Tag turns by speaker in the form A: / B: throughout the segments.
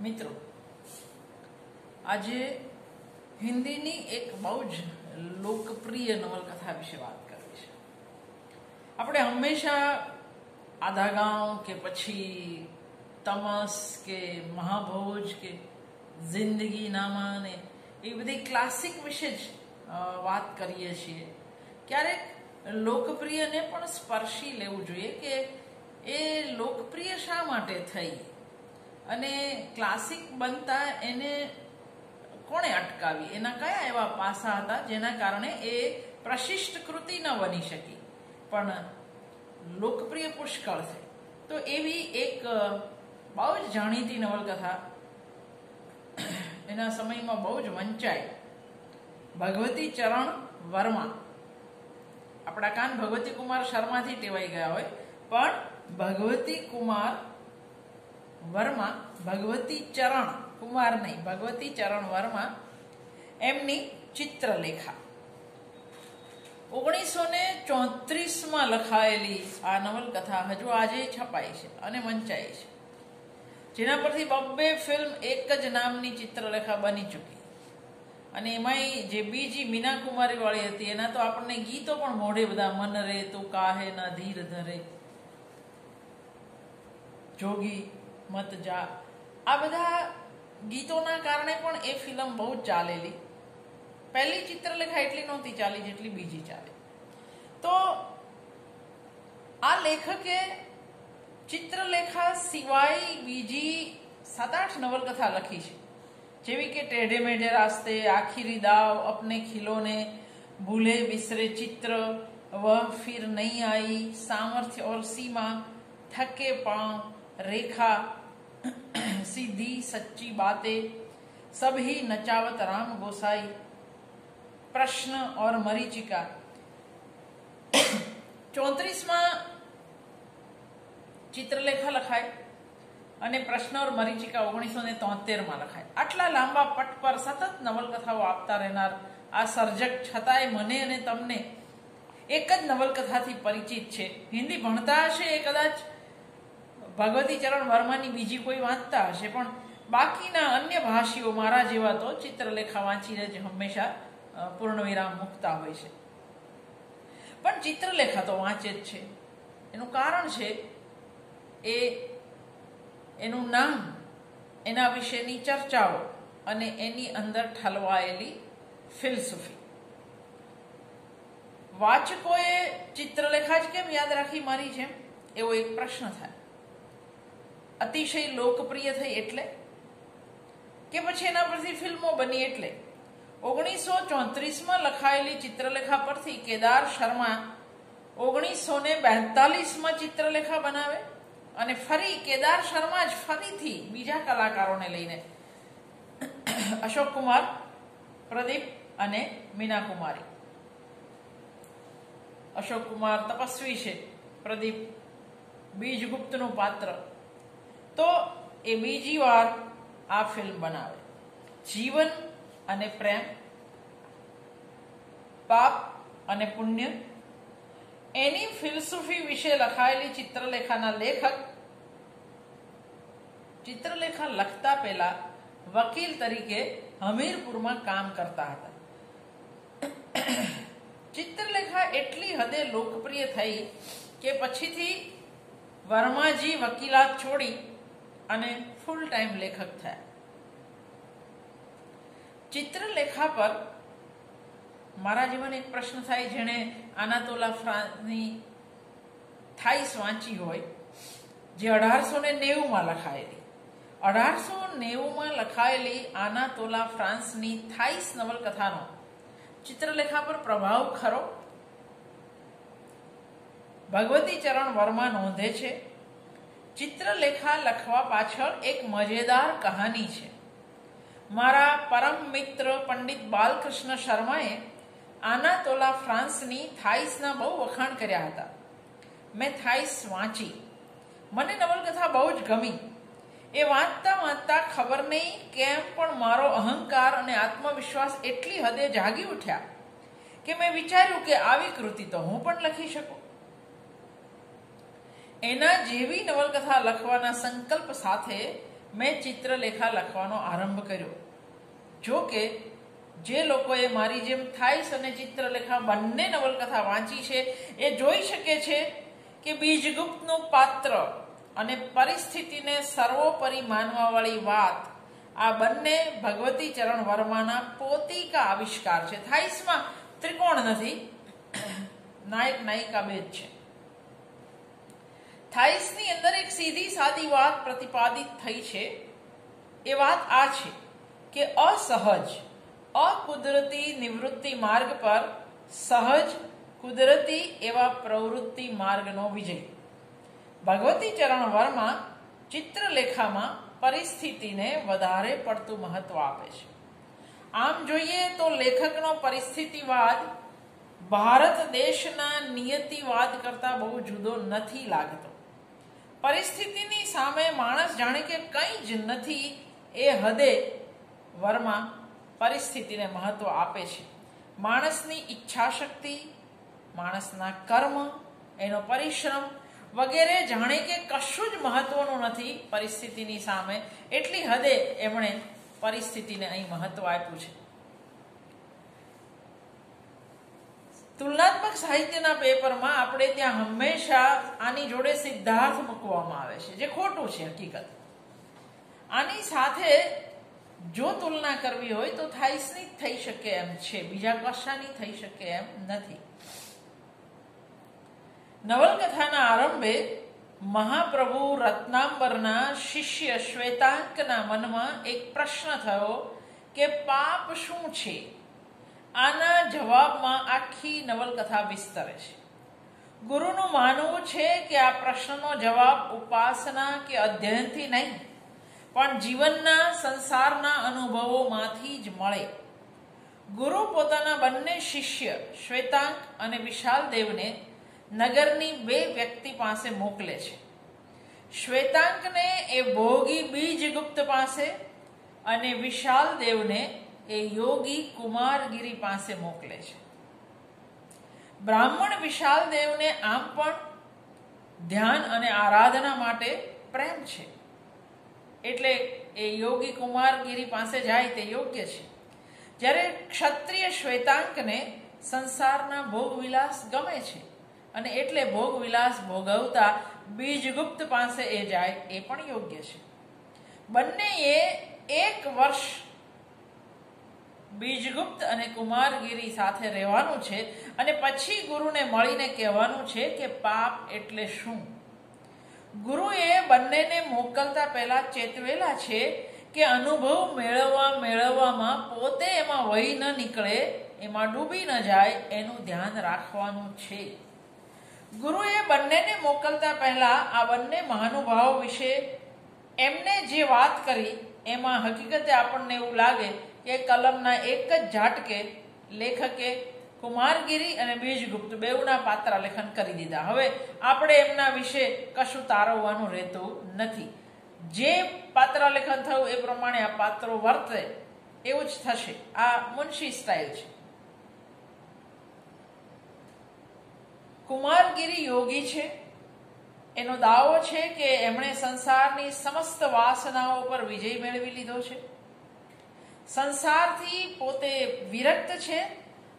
A: મિત્રો, આજે હિન્દીની એક બહુ જ લોકપ્રિય નવલકથા વિશે વાત કરવી છે. આપણે હંમેશા આધા ગાંવ કે પછી તમસ કે મહાભોજ કે જિંદગી નામા ને એ બધી ક્લાસિક વિશે જ વાત કરીએ છીએ. ક્યારેક લોકપ્રિયને પણ સ્પર્શી લેવું જોઈએ કે એ લોકપ્રિય શા માટે થઈ? અને ક્લાસિક બનતા એને કોણે અટકાવી? એના કયા એવા પાસા હતા જેના કારણે એ પ્રશિષ્ટ કૃતિ ન બની શકી? પણ લોકપ્રિય પુષ્કળ છે. તો એવી એક બહુ જ જાણીતી નવલકથા એના સમયમાં બહુ જ વંચાય ભગવતી ચરણ વર્મા. આપણા કાન ભગવતી કુમાર શર્માથી ટેવાઈ ગયા હોય. પણ ભગવતી કુમાર વર્મા ભગવતી ચરણ, કુમાર નહીં, ભગવતી ચરણ વર્મા, એમની ચિત્રલેખા. ઓગણીસો ને ચોત્રીસમાં લખાયેલી આ નવલકથા હજુ આજે છપાઈ છે અને વંચાઈ છે. જેના પરથી બબ્બે ફિલ્મ એક જ નામની ચિત્રલેખા બની ચૂકી. અને એમાંય જે બીજી મીના કુમારી વાળી હતી, એના તો આપણને ગીતો પણ મોઢે બધા, મન રે તું કાહે ના ધીર ધરે. જોગી મત જા આ બધા ગીતોના કારણે પણ એ ફિલ્મ બહુ જ ચાલેલી પહેલી ચિત્રલેખા એટલી નહોતી ચાલી જેટલી બીજી ચાલી તો આ લેખકે ચિત્રલેખા સિવાય બીજી સાત આઠ નવલકથા લખી છે જેવી કે ટેઢે મેઢે રાસ્તે આખીરી દાવ અપને ખિલોને ભૂલે વિસરે ચિત્ર વહ ફિર નહીં આઈ સામર્થ્ય और सीमा थके पांव रेखा सीधी सच्ची बातें सभी नचावत राम गोसाई प्रश्न और मरीचिका ચોત્રીસમાં ચિત્રલેખા લખાય અને પ્રશ્ન ઓર મરીચિકા ઓગણીસો ને તોતેરમાં લખાય આટલા લાંબા પટ પર સતત નવલકથાઓ આપતા રહેનાર આ સર્જક છતાંય મને અને તમને એક જ નવલકથાથી પરિચિત છે હિન્દી ભણતા હશે એ કદાચ ભગવતી ચરણ વર્માની બીજી કોઈ વાંચતા હશે? પણ બાકીના અન્ય ભાષીઓ મારા જેવા તો ચિત્રલેખા વાંચીને જ હંમેશા પૂર્ણ પૂર્ણવિરામ મૂકતા હોય છે. પણ ચિત્રલેખા તો વાંચે જ છે. એનું કારણ છે, એ, એનું નામ, એના વિશેની ચર્ચાઓ અને એની અંદર ઠલવાયેલી ફિલસૂફી. વાચકોએ ચિત્રલેખા જ કેમ યાદ રાખી મારી જેમ? એવો એક પ્રશ્ન થાય. અતિશય લોકપ્રિય થઈ એટલે? કે પછી એના પરથી ફિલ્મો બની એટલે? ઓગણીસો ચોત્રીસમાં લખાયેલી ચિત્રલેખા પરથી કેદાર શર્મા ઓગણીસો ને બેતાલીસમાં ચિત્રલેખા બનાવે અને ફરી કેદાર શર્મા જ ફરીથી બીજા કલાકારોને લઈને. અશોક કુમાર, પ્રદીપ અને મીના કુમારી. અશોક કુમાર તપસ્વી છે, પ્રદીપ બીજગુપ્તનું પાત્ર. તો એ બીજી વાર આ ફિલ્મ બનાવે. જીવન અને પ્રેમ, પાપ અને પુણ્ય, એની ફિલસુફી વિશે લખાયેલી ચિત્રલેખાના લેખક, ચિત્રલેખા લખતા પહેલા વકીલ તરીકે હમીરપુરમાં કામ કરતા હતા. ચિત્રલેખા એટલી હદે લોકપ્રિય થઈ કે પછીથી વર્માજી વકીલાત છોડી અને ફૂલ ટાઈમ લેખક થયા. ચિત્રલેખા પર મારા જીવન એક પ્રશ્ન થાય જેણે આનાતોલા ફ્રાન્સની થાઈસ વાંચી હોય, જે અઢારસો ને નેવુંમાં લખાયેલી. અઢારસો નેવુંમાં લખાયેલી આનાતોલા ફ્રાન્સની થાઈસ નવલકથાનો ચિત્રલેખા પર પ્રભાવ ખરો? ભગવતી ચરણ વર્મા નોંધે છે. ચિત્રલેખા લખવા પાછળ એક મજેદાર કહાની છે. મારા પરમ મિત્ર પંડિત બાલકૃષ્ણ શર્માએ આનાતોલા ફ્રાન્સની થાઈસના બહુ વખાણ કર્યા હતા. મેં થાઈસ વાંચી. મને નવલકથા બહુ જ ગમી. એ વાંચતા વાંચતા ખબર નહીં કેમ પણ મારો અહંકાર અને આત્મવિશ્વાસ એટલી હદે જાગી ઉઠ્યા કે મેં વિચાર્યું કે આવી કૃતિ તો હું પણ લખી શકું. એના જેવી નવલકથા લખવાના સંકલ્પ સાથે મેં ચિત્રલેખા લખવાનો આરંભ કર્યો. જો કે જે લોકોએ મારી જેમ થાઈસ અને ચિત્રલેખા બંને નવલકથા વાંચી છે, એ જોઈ શકે છે કે બીજગુપ્તનું પાત્ર અને પરિસ્થિતિને સર્વોપરી માનવાવાળી વાત આ બંને ભગવતી ચરણ વર્માના પોતિકા આવિષ્કાર છે. થાઈસમાં ત્રિકોણ નથી, નાયક, નાયિકા બે જ છે. થાઈસની અંદર એક સીધી સાદી વાત પ્રતિપાદિત થઈ છે. એ વાત આ છે કે અસહજ, અકુદરતી નિવૃત્તિ માર્ગ પર સહજ, કુદરતી એવા પ્રવૃત્તિ માર્ગનો વિજય. ભગવતી ચરણ વર્મા ચિત્રલેખામાં પરિસ્થિતિને વધારે પડતું મહત્વ આપે છે. આમ જોઈએ તો લેખકનો પરિસ્થિતિવાદ ભારત દેશના નિયતિવાદ કરતા બહુ જુદો નથી લાગતો. પરિસ્થિતિની સામે માણસ જાણે કે કંઈ જ નથી, એ હદે વર્મા પરિસ્થિતિને મહત્વ આપે છે. માણસની ઈચ્છા શક્તિ માણસના કર્મ, એનો પરિશ્રમ વગેરે જાણે કે કશું જ મહત્વનું નથી પરિસ્થિતિની સામે. એટલી હદે એમણે પરિસ્થિતિને અહીં મહત્વ આપ્યું છે. તુલનાત્મક સાહિત્યના પેપરમાં આપણે ત્યાં હંમેશા આની જોડે સિદ્ધાર્થ મૂકવામાં આવે છે, જે ખોટું છે હકીકત. આની સાથે જો તુલના કરવી હોય તો થાઈસની થઈ શકે એમ છે, બીજા કશાની થઈ શકે એમ નથી. નવલકથાના આરંભે મહાપ્રભુ રત્નાંબરના શિષ્ય શ્વેતાંકના મનમાં એક પ્રશ્ન થયો કે પાપ શું છે? આના જવાબમાં આખી નવલકથા વિસ્તરે છે. ગુરુનું માનવું છે કે આ પ્રશ્નનો જવાબ ઉપાસના કે અધ્યયનથી નહીં, પણ જીવનના સંસારના અનુભવોમાંથી જ મળે. ગુરુ પોતાના બંને શિષ્ય શ્વેતાંક અને વિશાલ દેવને નગરની બે વ્યક્તિ પાસે મોકલે છે. શ્વેતાંકને એ ભોગી બીજગુપ્ત પાસે અને વિશાલ દેવને એ યોગી કુમારગીરી પાસે મોકલે છે. બ્રાહ્મણ વિશાલ દેવને આમ પણ ધ્યાન અને આરાધના માટે પ્રેમ છે. એટલે એ યોગી કુમારગીરી પાસે જાય તે યોગ્ય છે. જ્યારે ક્ષત્રિય શ્વેતાંકને સંસારના ભોગવિલાસ ગમે છે અને એટલે ભોગવિલાસ ભોગવતા બીજગુપ્ત પાસે એ જાય એ પણ યોગ્ય છે. બંનેએ એક વર્ષ બીજગુપ્ત અને કુમારગીરી સાથે રહેવાનું છે અને પછી ગુરુને મળીને કહેવાનું છે કે પાપ એટલે શું? ગુરુએ બંનેને મોકલતા પહેલાં ચેતવેલા છે કે અનુભવ મેળવવા મેળવવામાં પોતે એમાં વહી ન નીકળે, એમાં ડૂબી ન જાય એનું ધ્યાન રાખવાનું છે. ગુરુએ બંનેને મોકલતા પહેલાં આ બંને મહાનુભાવો વિશે એમને જે વાત કરી, એમાં હકીકતે આપણને એવું લાગે કે કલમના એક જ ઝાટકે લેખકે કુમારગીરી અને બીજગુપ્ત બેઉના પાત્ર લેખન કરી દીધા. હવે આપણે એમના વિશે કશું તારવવાનું રહેતું નથી. જે પાત્ર લેખન થયું એ પ્રમાણે આ પાત્રો વર્તે એવું જ થશે. આ મુનશી સ્ટાઇલ છે. કુમારગીરી યોગી છે. એનો દાવો છે કે એમણે સંસારની સમસ્ત વાસનાઓ પર વિજય મેળવી લીધો છે. સંસારથી પોતે વિરક્ત છે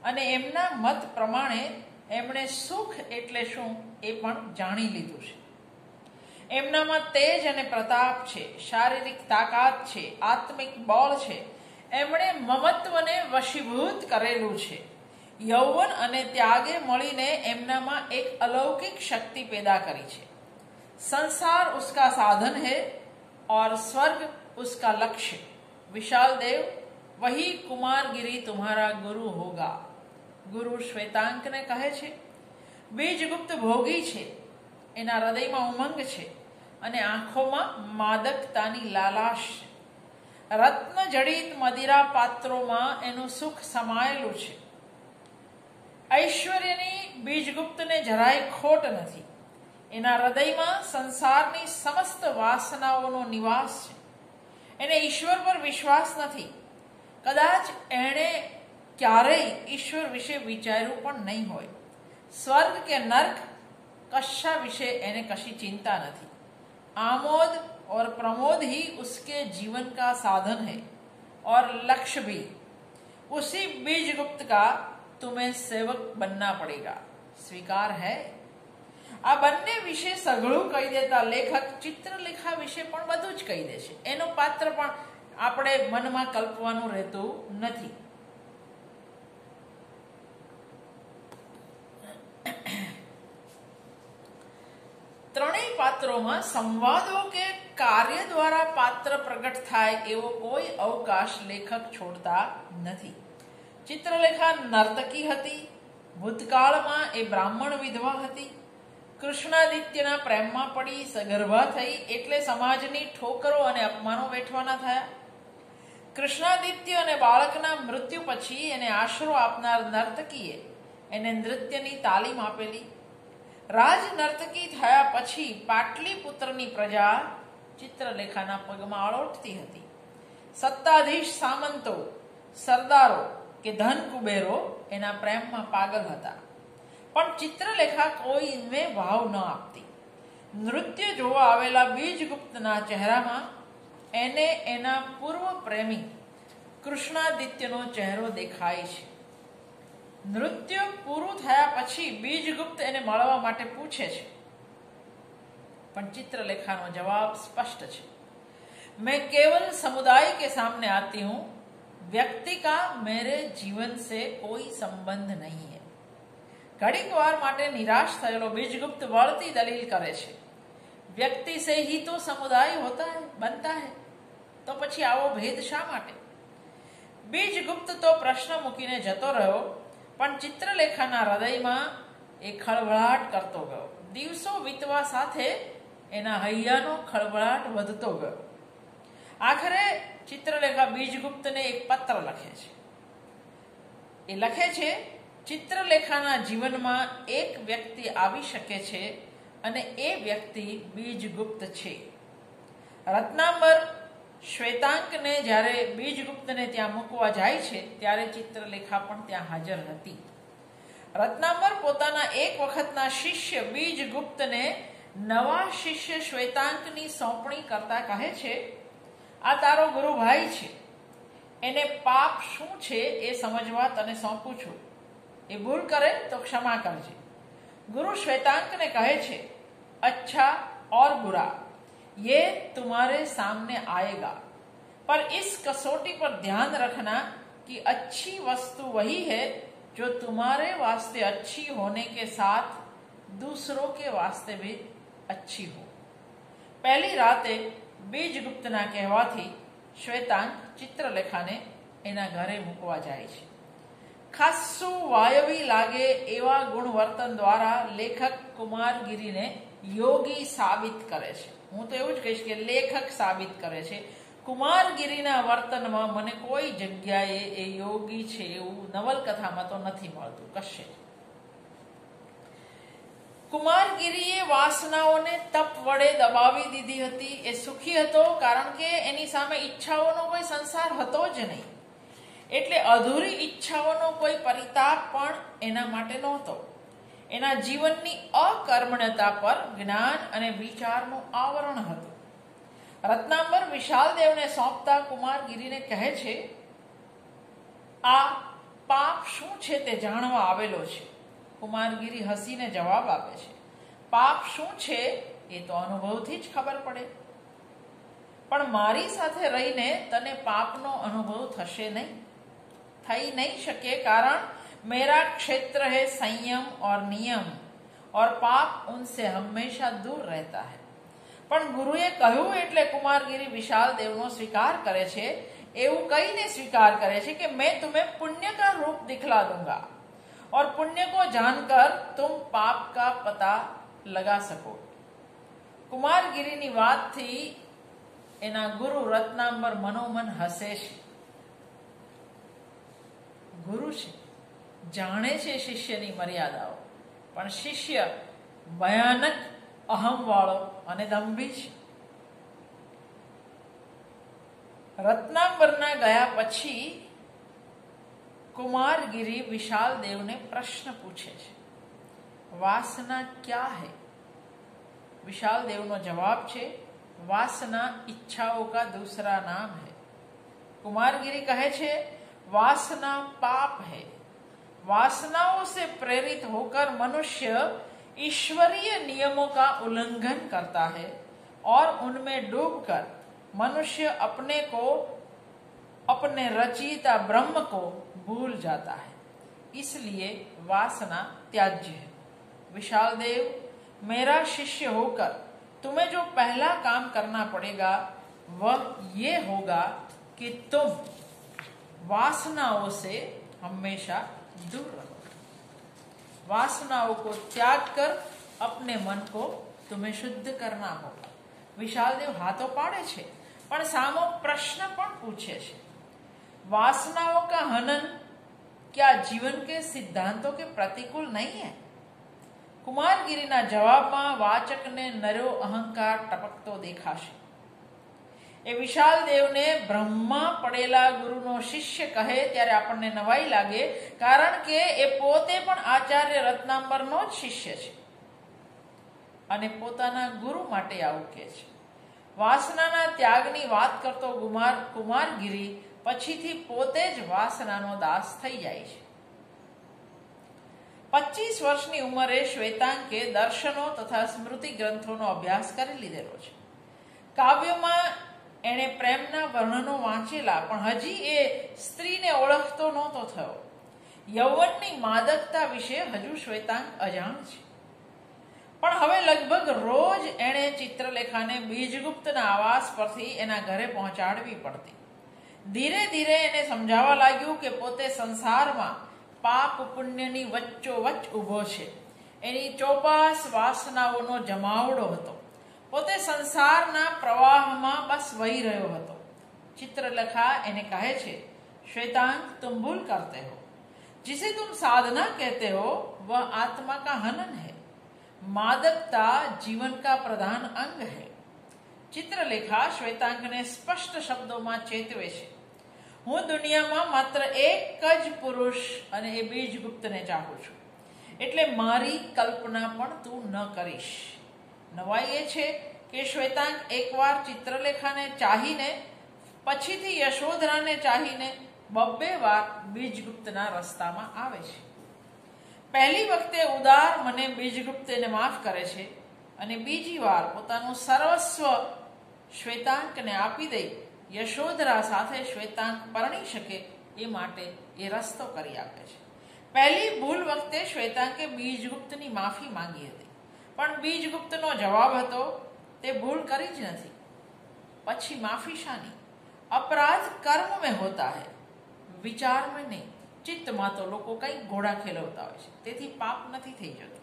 A: અને એમના મત પ્રમાણે એમણે સુખ એટલે શું એ પણ જાણી લીધું છે એમનામાં તેજ અને પ્રતાપ છે શારીરિક તાકાત છે આત્મિક બળ છે એમણે મમત્વને વશીભૂત કરેલું છે યૌવન અને ત્યાગે મળીને એમનામાં એક અલૌકિક શક્તિ પેદા કરી છે संसार उसका साधन है और स्वर्ग उसका लक्ष्य विशाल देव वही कुमारगिरी तुम्हारा गुरु होगा ગુરુ શ્વેતાંકને કહે છે બીજગુપ્ત ભોગી છે એના હૃદયમાં ઉમંગ છે અને આંખોમાં માદકતાની લાલાશ છે રત્ન જડિત મદિરા પાત્રોમાં એનું સુખ સમાયેલું છે ઐશ્વર્યની બીજગુપ્તને જરાય ખોટ નથી એના હૃદયમાં સંસારની સમસ્ત વાસનાઓનો નિવાસ છે એને ઈશ્વર પર વિશ્વાસ નથી કદાચ એણે ક્યારેય ઈશ્વર વિશે વિચાર્યું પણ નહીં હોય સ્વર્ગ કે નર્ક કશા વિશે એને કશી ચિંતા નથી आमोद और प्रमोद ही उसके जीवन का साधन है और लक्ष्य भी उसी बीज गुप्त का तुम्हें सेवक बनना पड़ेगा સ્વીકાર હૈ આ બંને વિશે સઘળું કહી દેતા લેખક ચિત્રલેખા વિશે પણ બધું જ કહી દેશે એનું પાત્ર પણ આપણે મનમાં કલ્પવાનું રહેતું નથી. ત્રણેય પાત્રોમાં સંવાદો કે કાર્ય દ્વારા પાત્ર પ્રગટ થાય એવો કોઈ અવકાશ લેખક છોડતા નથી. ચિત્રલેખા નર્તકી હતી, ભૂતકાળમાં એ બ્રાહ્મણ વિધવા હતી, કૃષ્ણાદિત્યના પ્રેમમાં પડી સગર્ભા થઈ એટલે સમાજની ઠોકરો અને અપમાનો વેઠવાના થયા. કૃષ્ણાદિત્ય અને બાળકના મૃત્યુ પછી એને આશરો આપનાર નર્તકીએ એને નૃત્યની તાલીમ આપેલી. રાજ નર્તકી થયા પછી પાટલીપુત્રની પ્રજા ચિત્રલેખાના પગમાં અળોટતી હતી. સત્તાધીશ સામંતો, સરદારો કે ધન કુબેરો એના પ્રેમમાં પાગલ હતા. પણ ચિત્રલેખા કોઈને ભાવ ન આપતી. નૃત્ય જોવા આવેલા બીજગુપ્તના ચહેરામાં એને એના પૂર્વ પ્રેમી કૃષ્ણાદિત્યનો ચહેરો દેખાય છે નૃત્ય પૂરું થયા પછી બીજગુપ્ત એને મળવા માટે પૂછે છે પણ ચિત્રલેખાનો જવાબ સ્પષ્ટ છે मैं केवल समुदाय के सामने आती हूं व्यक्ति का मेरे जीवन से कोई संबंध नहीं है ઘડીક વાર માટે નિરાશ થયેલો બીજગુપ્ત વળતી દલીલ કરે છે વ્યક્તિ સે ही तो समुदाय होता है बनता है તો પછી આવો ભેદ શા માટે? બીજગુપ્ત તો પ્રશ્ન મૂકીને જતો રહ્યો, પણ ચિત્રલેખાના હૃદયમાં એ ખળભળાટ કરતો ગયો. દિવસો વીતવા સાથે એના હૈયાનો ખળભળાટ વધતો ગયો. આખરે ચિત્રલેખા બીજગુપ્તને એક પત્ર લખે છે. એ લખે છે, ચિત્રલેખાના જીવનમાં એક વ્યક્તિ આવી શકે છે અને એ વ્યક્તિ બીજગુપ્ત છે. રત્નાંબર શ્વેતાંકને જ્યારે બીજગુપ્તને ત્યાં મૂકવા જાય છે, ત્યારે ચિત્રલેખા પણ ત્યાં હાજર હતી રત્નામર પોતાના એક વખતના શિષ્ય બીજગુપ્તને નવા શિષ્ય શ્વેતાંકની સોંપણી કરતા કહે છે, આ તારો ગુરુ ભાઈ છે. એને પાપ શું છે એ સમજવા તને સોંપું છું. એ ભૂલ કરે તો ક્ષમા કરજે. ગુરુ શ્વેતાંકને કહે છે, અચ્છા, ઓર બુરા. ये तुम्हारे सामने आएगा पर इस कसौटी पर ध्यान रखना कि अच्छी वस्तु वही है जो तुम्हारे वास्ते अच्छी होने के साथ दूसरों के वास्ते भी अच्छी हो પહેલી રાતે બીજગુપ્તના કહેવાથી શ્વેતાંક ચિત્રલેખાને એના ઘરે મૂકવા જાય છે ખાસ્સું વાયવી લાગે એવા ગુણવર્તન દ્વારા લેખક કુમારગીરીને યોગી સાબિત કરે છે હું તો એવું જ કહીશ કે લેખક સાબિત કરે છે. કુમારગીરીના વર્તનમાં મને કોઈ જગ્યાએ એ યોગી છે એવું નવલકથામાં તો નથી મળતું, કશે. કુમારગીરીએ વાસનાઓને તપ વડે દબાવી દીધી હતી, એ સુખી હતો કારણ કે એની સામે ઈચ્છાઓનો કોઈ સંસાર હતો જ નહીં. એટલે અધૂરી ઈચ્છાઓનો કોઈ પરિતાપ પણ એના માટે નહોતો. એના જીવનની અકર્મણતા પર જ્ઞાન અને વિચારનું આવરણ હતું. રત્નાંબર વિશાલદેવને સોંપતા કુમારગીરીને કહે છે, આ પાપ શું છે તે જાણવા આવેલો છે? કુમારગીરી હસીને જવાબ આપે છે, પાપ શું છે એ તો અનુભવથી જ ખબર પડે. પણ મારી સાથે રહીને તને પાપનો અનુભવ થશે નહીં. થઈ નહીં શકે કારણ मेरा क्षेत्र है संयम और नियम और पाप उनसे हमेशा दूर रहता है પણ ગુરુએ કહ્યું એટલે કુમારગીરી વિશાલ દેવનો સ્વીકાર કરે છે એવું કહીને સ્વીકાર કરે છે કે मैं तुम्हें पुण्य का रूप दिखला दूंगा और पुण्य को जानकर तुम पाप का पता लगा सको કુમારગીરીની વાતથી એના ગુરુ રત્નાંબર મનોમન હસે છે ગુરુ છે જાણે છે શિષ્યની મર્યાદાઓ પણ શિષ્ય ભયાનક અહમવાળો અને દંભી છે રત્નાંબરના ગયા પછી કુમારગીરી વિશાલ દેવને પ્રશ્ન પૂછે છે વાસના ક્યા હૈ विशाल देव नो जवाब छे वासना इच्छाओं का दूसरा नाम है कुमारगिरी कहे छे वासना पाप है वासनाओं से प्रेरित होकर मनुष्य ईश्वरीय नियमों का उल्लंघन करता है और उनमें डूबकर मनुष्य अपने को, अपने रचिता ब्रह्म को भूल जाता है। इसलिए वासना त्याज्य है। विशाल देव, मेरा शिष्य होकर तुम्हें जो पहला काम करना पड़ेगा, वह ये होगा कि तुम वासनाओं से हमेशा दूर रहो वासनाओं को त्याग कर अपने मन को तुम्हें शुद्ध करना होगा વિશાલદેવ હાથો પાડે છે પણ સામો પ્રશ્ન પણ પૂછે છે वासनाओं का हनन क्या जीवन के सिद्धांतों के प्रतिकूल नहीं है કુમારગીરીના જવાબમાં વાચકને નર્યો અહંકાર ટપકતો દેખાશે એ વિશાલ દેવને બ્રહ્મા પડેલા ગુરુનો શિષ્ય કહે ત્યારે આપણને નવાઈ લાગે, કારણ કે એ પોતે પણ આચાર્ય રત્નાંબરનો જ શિષ્ય છે. અને પોતાના ગુરુ માટે આવું કે છે. વાસનાના ત્યાગની વાત કરતો કુમાર કુમારગીરી પછીથી પોતે જ વાસનાનો દાસ થઈ જાય છે. પચીસ વર્ષની ઉંમરે શ્વેતાંકે દર્શનો તથા સ્મૃતિ ગ્રંથોનો અભ્યાસ કરી લીધેલો છે. કાવ્યમાં એણે પ્રેમના વર્ણનો વાંચેલા, પણ હજી એ સ્ત્રીને ઓળખતો નહોતો થયો. યૌવનની માદકતા વિશે હજુ શ્વેતાંક અજાણ છે. પણ હવે લગભગ રોજ એણે ચિત્રલેખાને બીજગુપ્તના આવાસ પરથી એના ઘરે પહોંચાડવી પડતી. ધીરે ધીરે એને સમજાવવા લાગ્યું કે પોતે સંસારમાં પાપ પુણ્યની વચ્ચોવચ્ચ ઊભો છે. એની ચોપાસ વાસનાઓનો જમાવડો હતો. પોતે સંસારના પ્રવાહમાં બસ વહી રહ્યો હતો ચિત્રલેખા એને કહે છે श्वेतांग तुम भूल करते हो जिसे तुम साधना कहते हो वह आत्मा का हनन है मादकता जीवन का प्रधान अंग है ચિત્રલેખા શ્વેતાંગને સ્પષ્ટ શબ્દોમાં ચેતવે છે હું દુનિયામાં માત્ર એક જ પુરુષ અને એ બીજગુપ્તને ચાહું છું એટલે મારી કલ્પના પણ તું ન કરીશ નવાઈ એ છે કે શ્વેતાંક એકવાર ચિત્રલેખાને ચાહીને, પછીથી યશોધરાને ચાહીને બબ્બે વાર બીજગુપ્તના રસ્તામાં આવે છે. પહેલી વખતે ઉદાર મને બીજગુપ્તને માફ કરે છે અને બીજી વાર પોતાનું સર્વસ્વ શ્વેતાંકને આપી દઈ યશોધરા સાથે શ્વેતાંક પરણી શકે એ માટે એ રસ્તો કરી આપે છે. પહેલી ભૂલ વખતે શ્વેતાંકે બીજગુપ્તની માફી માંગી હતી. પણ બીજગુપ્તનો જવાબ હતો, તે ભૂલ કરી જ નથી. પછી માફી શાની. અપરાધ કર્મ મેં હોતા હે. વિચાર મેં નહીં. ચિત્તમાં તો લોકો કંઈક ઘોડા ખેલવતા હોય છે. તેથી પાપ નથી થઈ જતું.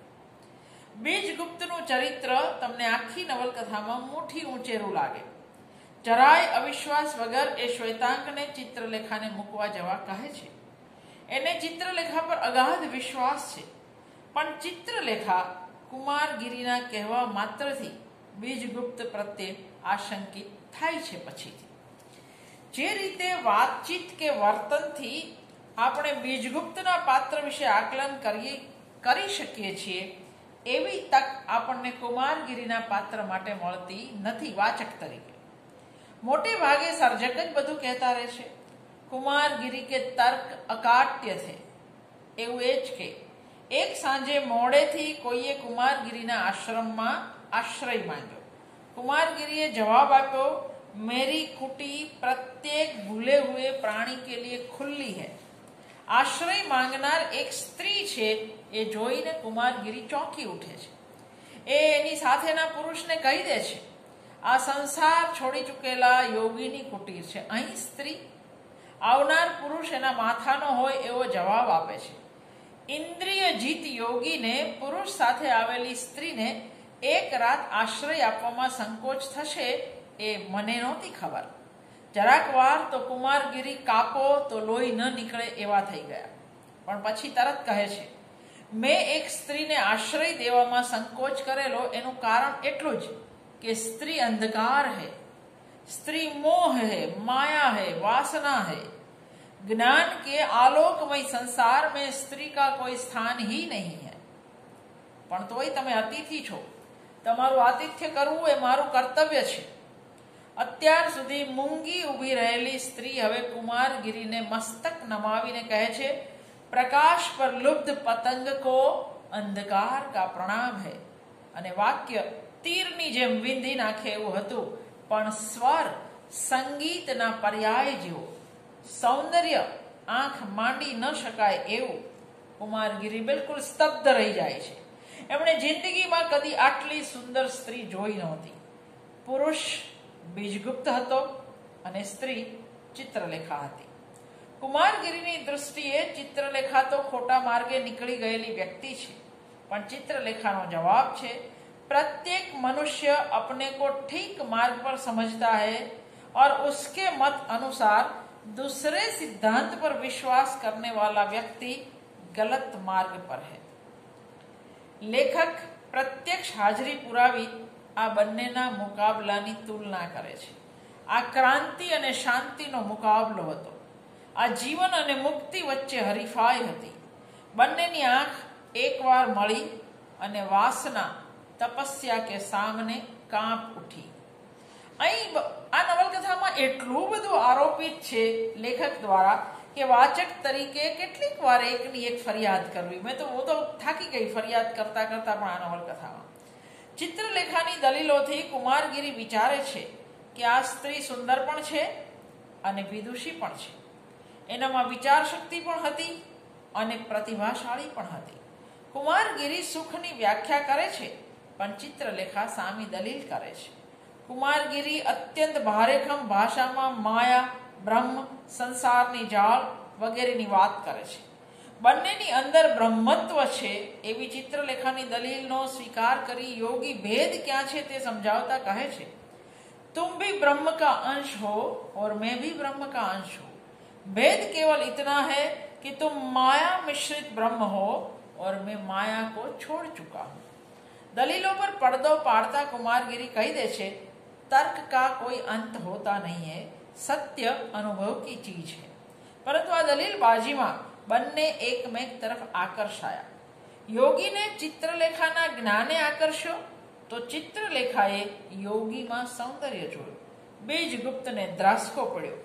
A: બીજગુપ્તનું ચરિત્ર તમને આખી નવલકથામાં મોટી ઊંચેરું લાગે. જરાય અવિશ્વાસ વગર એ શ્વેતાંકને ચિત્રલેખાને મૂકવા જવા કહે છે. એને ચિત્રલેખા પર અગાધ વિશ્વાસ છે. પણ ચિત્રલેખા કુમારગીરીના કહેવા માત્રથી બીજગુપ્ત પ્રત્યે આશંકિત થાય છે પછીથી. જે રીતે વાતચીત કે વર્તનથી આપણે બીજગુપ્તના પાત્ર વિશે આકલન કરીએ, કરી શકીએ છીએ, એવી તક આપણને કુમારગીરીના પાત્ર માટે મળતી નથી વાચક તરીકે. મોટે ભાગે સર્જક જ બધું કહેતા રહે છે. કુમારગીરી કે તર્ક અકાટ્ય છે. એવું એ જ કે એક સાંજે મોડેથી કોઈએ કુમારગીરીના આશ્રમમાં આશ્રય માંગ્યો. કુમારગીરીએ જવાબ આપ્યો, મેરી કુટી પ્રત્યેક ભૂલે હુએ પ્રાણી કે લીએ ખુલ્લી હૈ. આશ્રય માંગનાર એક સ્ત્રી છે, એ જોઈને કુમારગીરી ચોંકી ઉઠે છે. એ એની સાથેના પુરુષને કહી દે છે, આ સંસાર છોડી ચૂકેલા યોગીની કુટીર છે. અહીં સ્ત્રી. આવનાર પુરુષ એના માથાનો હોય એવો જવાબ આપે છે. ઇન્દ્રિય જીત યોગીને પુરુષ સાથે આવેલી સ્ત્રીને એક રાત આશ્રય આપવામાં સંકોચ થશે એ મને નહોતી ખબર. જરાક વાર તો કુમારગીરી કાપો તો લોહી ન નીકળે એવા થઈ ગયા. પણ પછી તરત કહે છે, મેં એક સ્ત્રીને આશ્રય દેવામાં સંકોચ કરેલો એનું કારણ એટલું જ કે સ્ત્રી અંધકાર હે. સ્ત્રી મોહ હે, માયા હે, વાસના હે. ज्ञान के आलोकमय संसार में स्त्री का कोई स्थान ही नहीं है પણ તોય તમે અતિથિ છો તમારું આતિથ્ય કરવું એ મારું કર્તવ્ય છે અત્યાર સુધી મૂંગી ઊભી રહેલી સ્ત્રી હવે કુમારગીરીને મસ્તક નમાવીને કહે છે પ્રકાશ પર લુબ્ધ પતંગ કો અંધકાર કા પ્રણામ હૈ અને વાક્ય તીરની જેમ વિંધી નાખે એવું હતું પણ સ્વર સંગીતના પર્યાય જેવો સૌંદર્ય આંખ માંડી ન શકાય એવું કુમારગીરી બિલકુલ સ્તબ્ધ રહી જાય છે એમણે જિંદગીમાં કદી આટલી સુંદર સ્ત્રી જોઈ નહોતી પુરુષ બીજગુપ્ત હતો અને સ્ત્રી ચિત્રલેખા હતી કુમારગીરીની દૃષ્ટિએ ચિત્રલેખા તો ખોટા માર્ગે નીકળી ગયેલી વ્યક્તિ છે પણ ચિત્રલેખાનો જવાબ છે प्रत्येक मनुष्य अपने को ठीक मार्ग पर समझता है और उसके मत अनुसार दूसरे सिद्धांत पर विश्वास करने वाला व्यक्ति गलत मार्ग पर है લેખક પ્રત્યક્ષ હાજરી પુરાવી આ બંનેના મુકાબલાની તુલના કરે છે આ ક્રાંતિ અને શાંતિનો મુકાબલો હતો આ જીવન અને મુક્તિ વચ્ચે હરીફાઈ હતી બંનેની આંખ એકવાર મળી અને વાસના તપસ્યા કે સામને કાંપ ઉઠી અહીં આ નવલકથામાં એટલું બધું આરોપિત છે લેખક દ્વારા કે વાચક તરીકે કેટલીક વાર એકની એક ફરિયાદ કરવી. મેં તો, હું તો થાકી ગઈ ફરિયાદ કરતા કરતા પણ આ નવલકથામાં. ચિત્રલેખાની દલીલોથી કુમારગીરી વિચારે છે કે આ સ્ત્રી સુંદર પણ છે અને વિદુષી પણ છે. એનામાં વિચાર શક્તિ પણ હતી અને પ્રતિભાશાળી પણ હતી. કુમારગીરી સુખની વ્યાખ્યા કરે છે, પણ ચિત્રલેખા સામી દલીલ કરે છે. કુમારગીરી અત્યંત ભારેખમ ભાષામાં માયા બ્રહ્મ સંસારની જાળ વગેરેની વાત કરે છે બંનેની અંદર બ્રહ્મત્વ છે એવી ચિત્રલેખાની દલીલનો સ્વીકાર કરી યોગી ભેદ ક્યાં છે તે સમજાવતા કહે છે तुम भी ब्रह्म का अंश हो और मैं भी ब्रह्म का अंश हूं भेद केवल इतना है कि तुम माया मिश्रित ब्रह्म हो और मैं माया को छोड़ चुका हूं दलीलों पर पर्दो पाड़ता कुमारगिरी कही दे छे तर्क का कोई अंत होता नहीं है सत्य अनुभव की चीज है પરંતુ આ દલીલબાજીમાં બંને એકમેક તરફ આકર્ષાયા યોગીને ચિત્રલેખાના જ્ઞાને આકર્ષ્યો તો ચિત્રલેખાએ યોગીમાં સૌંદર્ય જોયું બીજગુપ્તને દ્રાસકો પડ્યો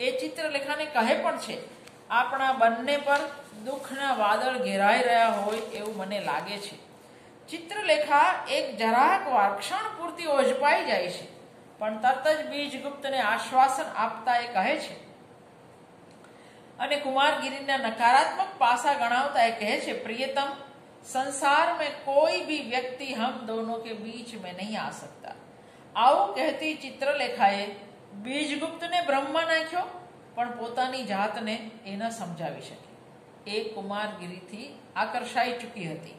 A: એ ચિત્રલેખાને કહે પણ છે આપણા બંને પર દુઃખના વાદળ ઘેરાઈ રહ્યા હોય એવું મને લાગે છે ચિત્રલેખા એક જરાક વાર ક્ષણ પૂરતી ઓઝપાઈ જાય છે પણ તરત જ બીજગુપ્તને આશ્વાસન આપતા એ કહે છે અને કુમારગીરીના નકારાત્મક પાસા ગણાવતા એ કહે છે પ્રિયતમ संसार में कोई भी व्यक्ति हम दोनों के बीच में नहीं आ सकता આવું કહેતી ચિત્રલેખાએ બીજગુપ્તને બ્રહ્મમાં નાખ્યો પણ પોતાની જાતને એ ન સમજાવી શકી એ કુમારગીરીથી આકર્ષાઈ ચૂકી હતી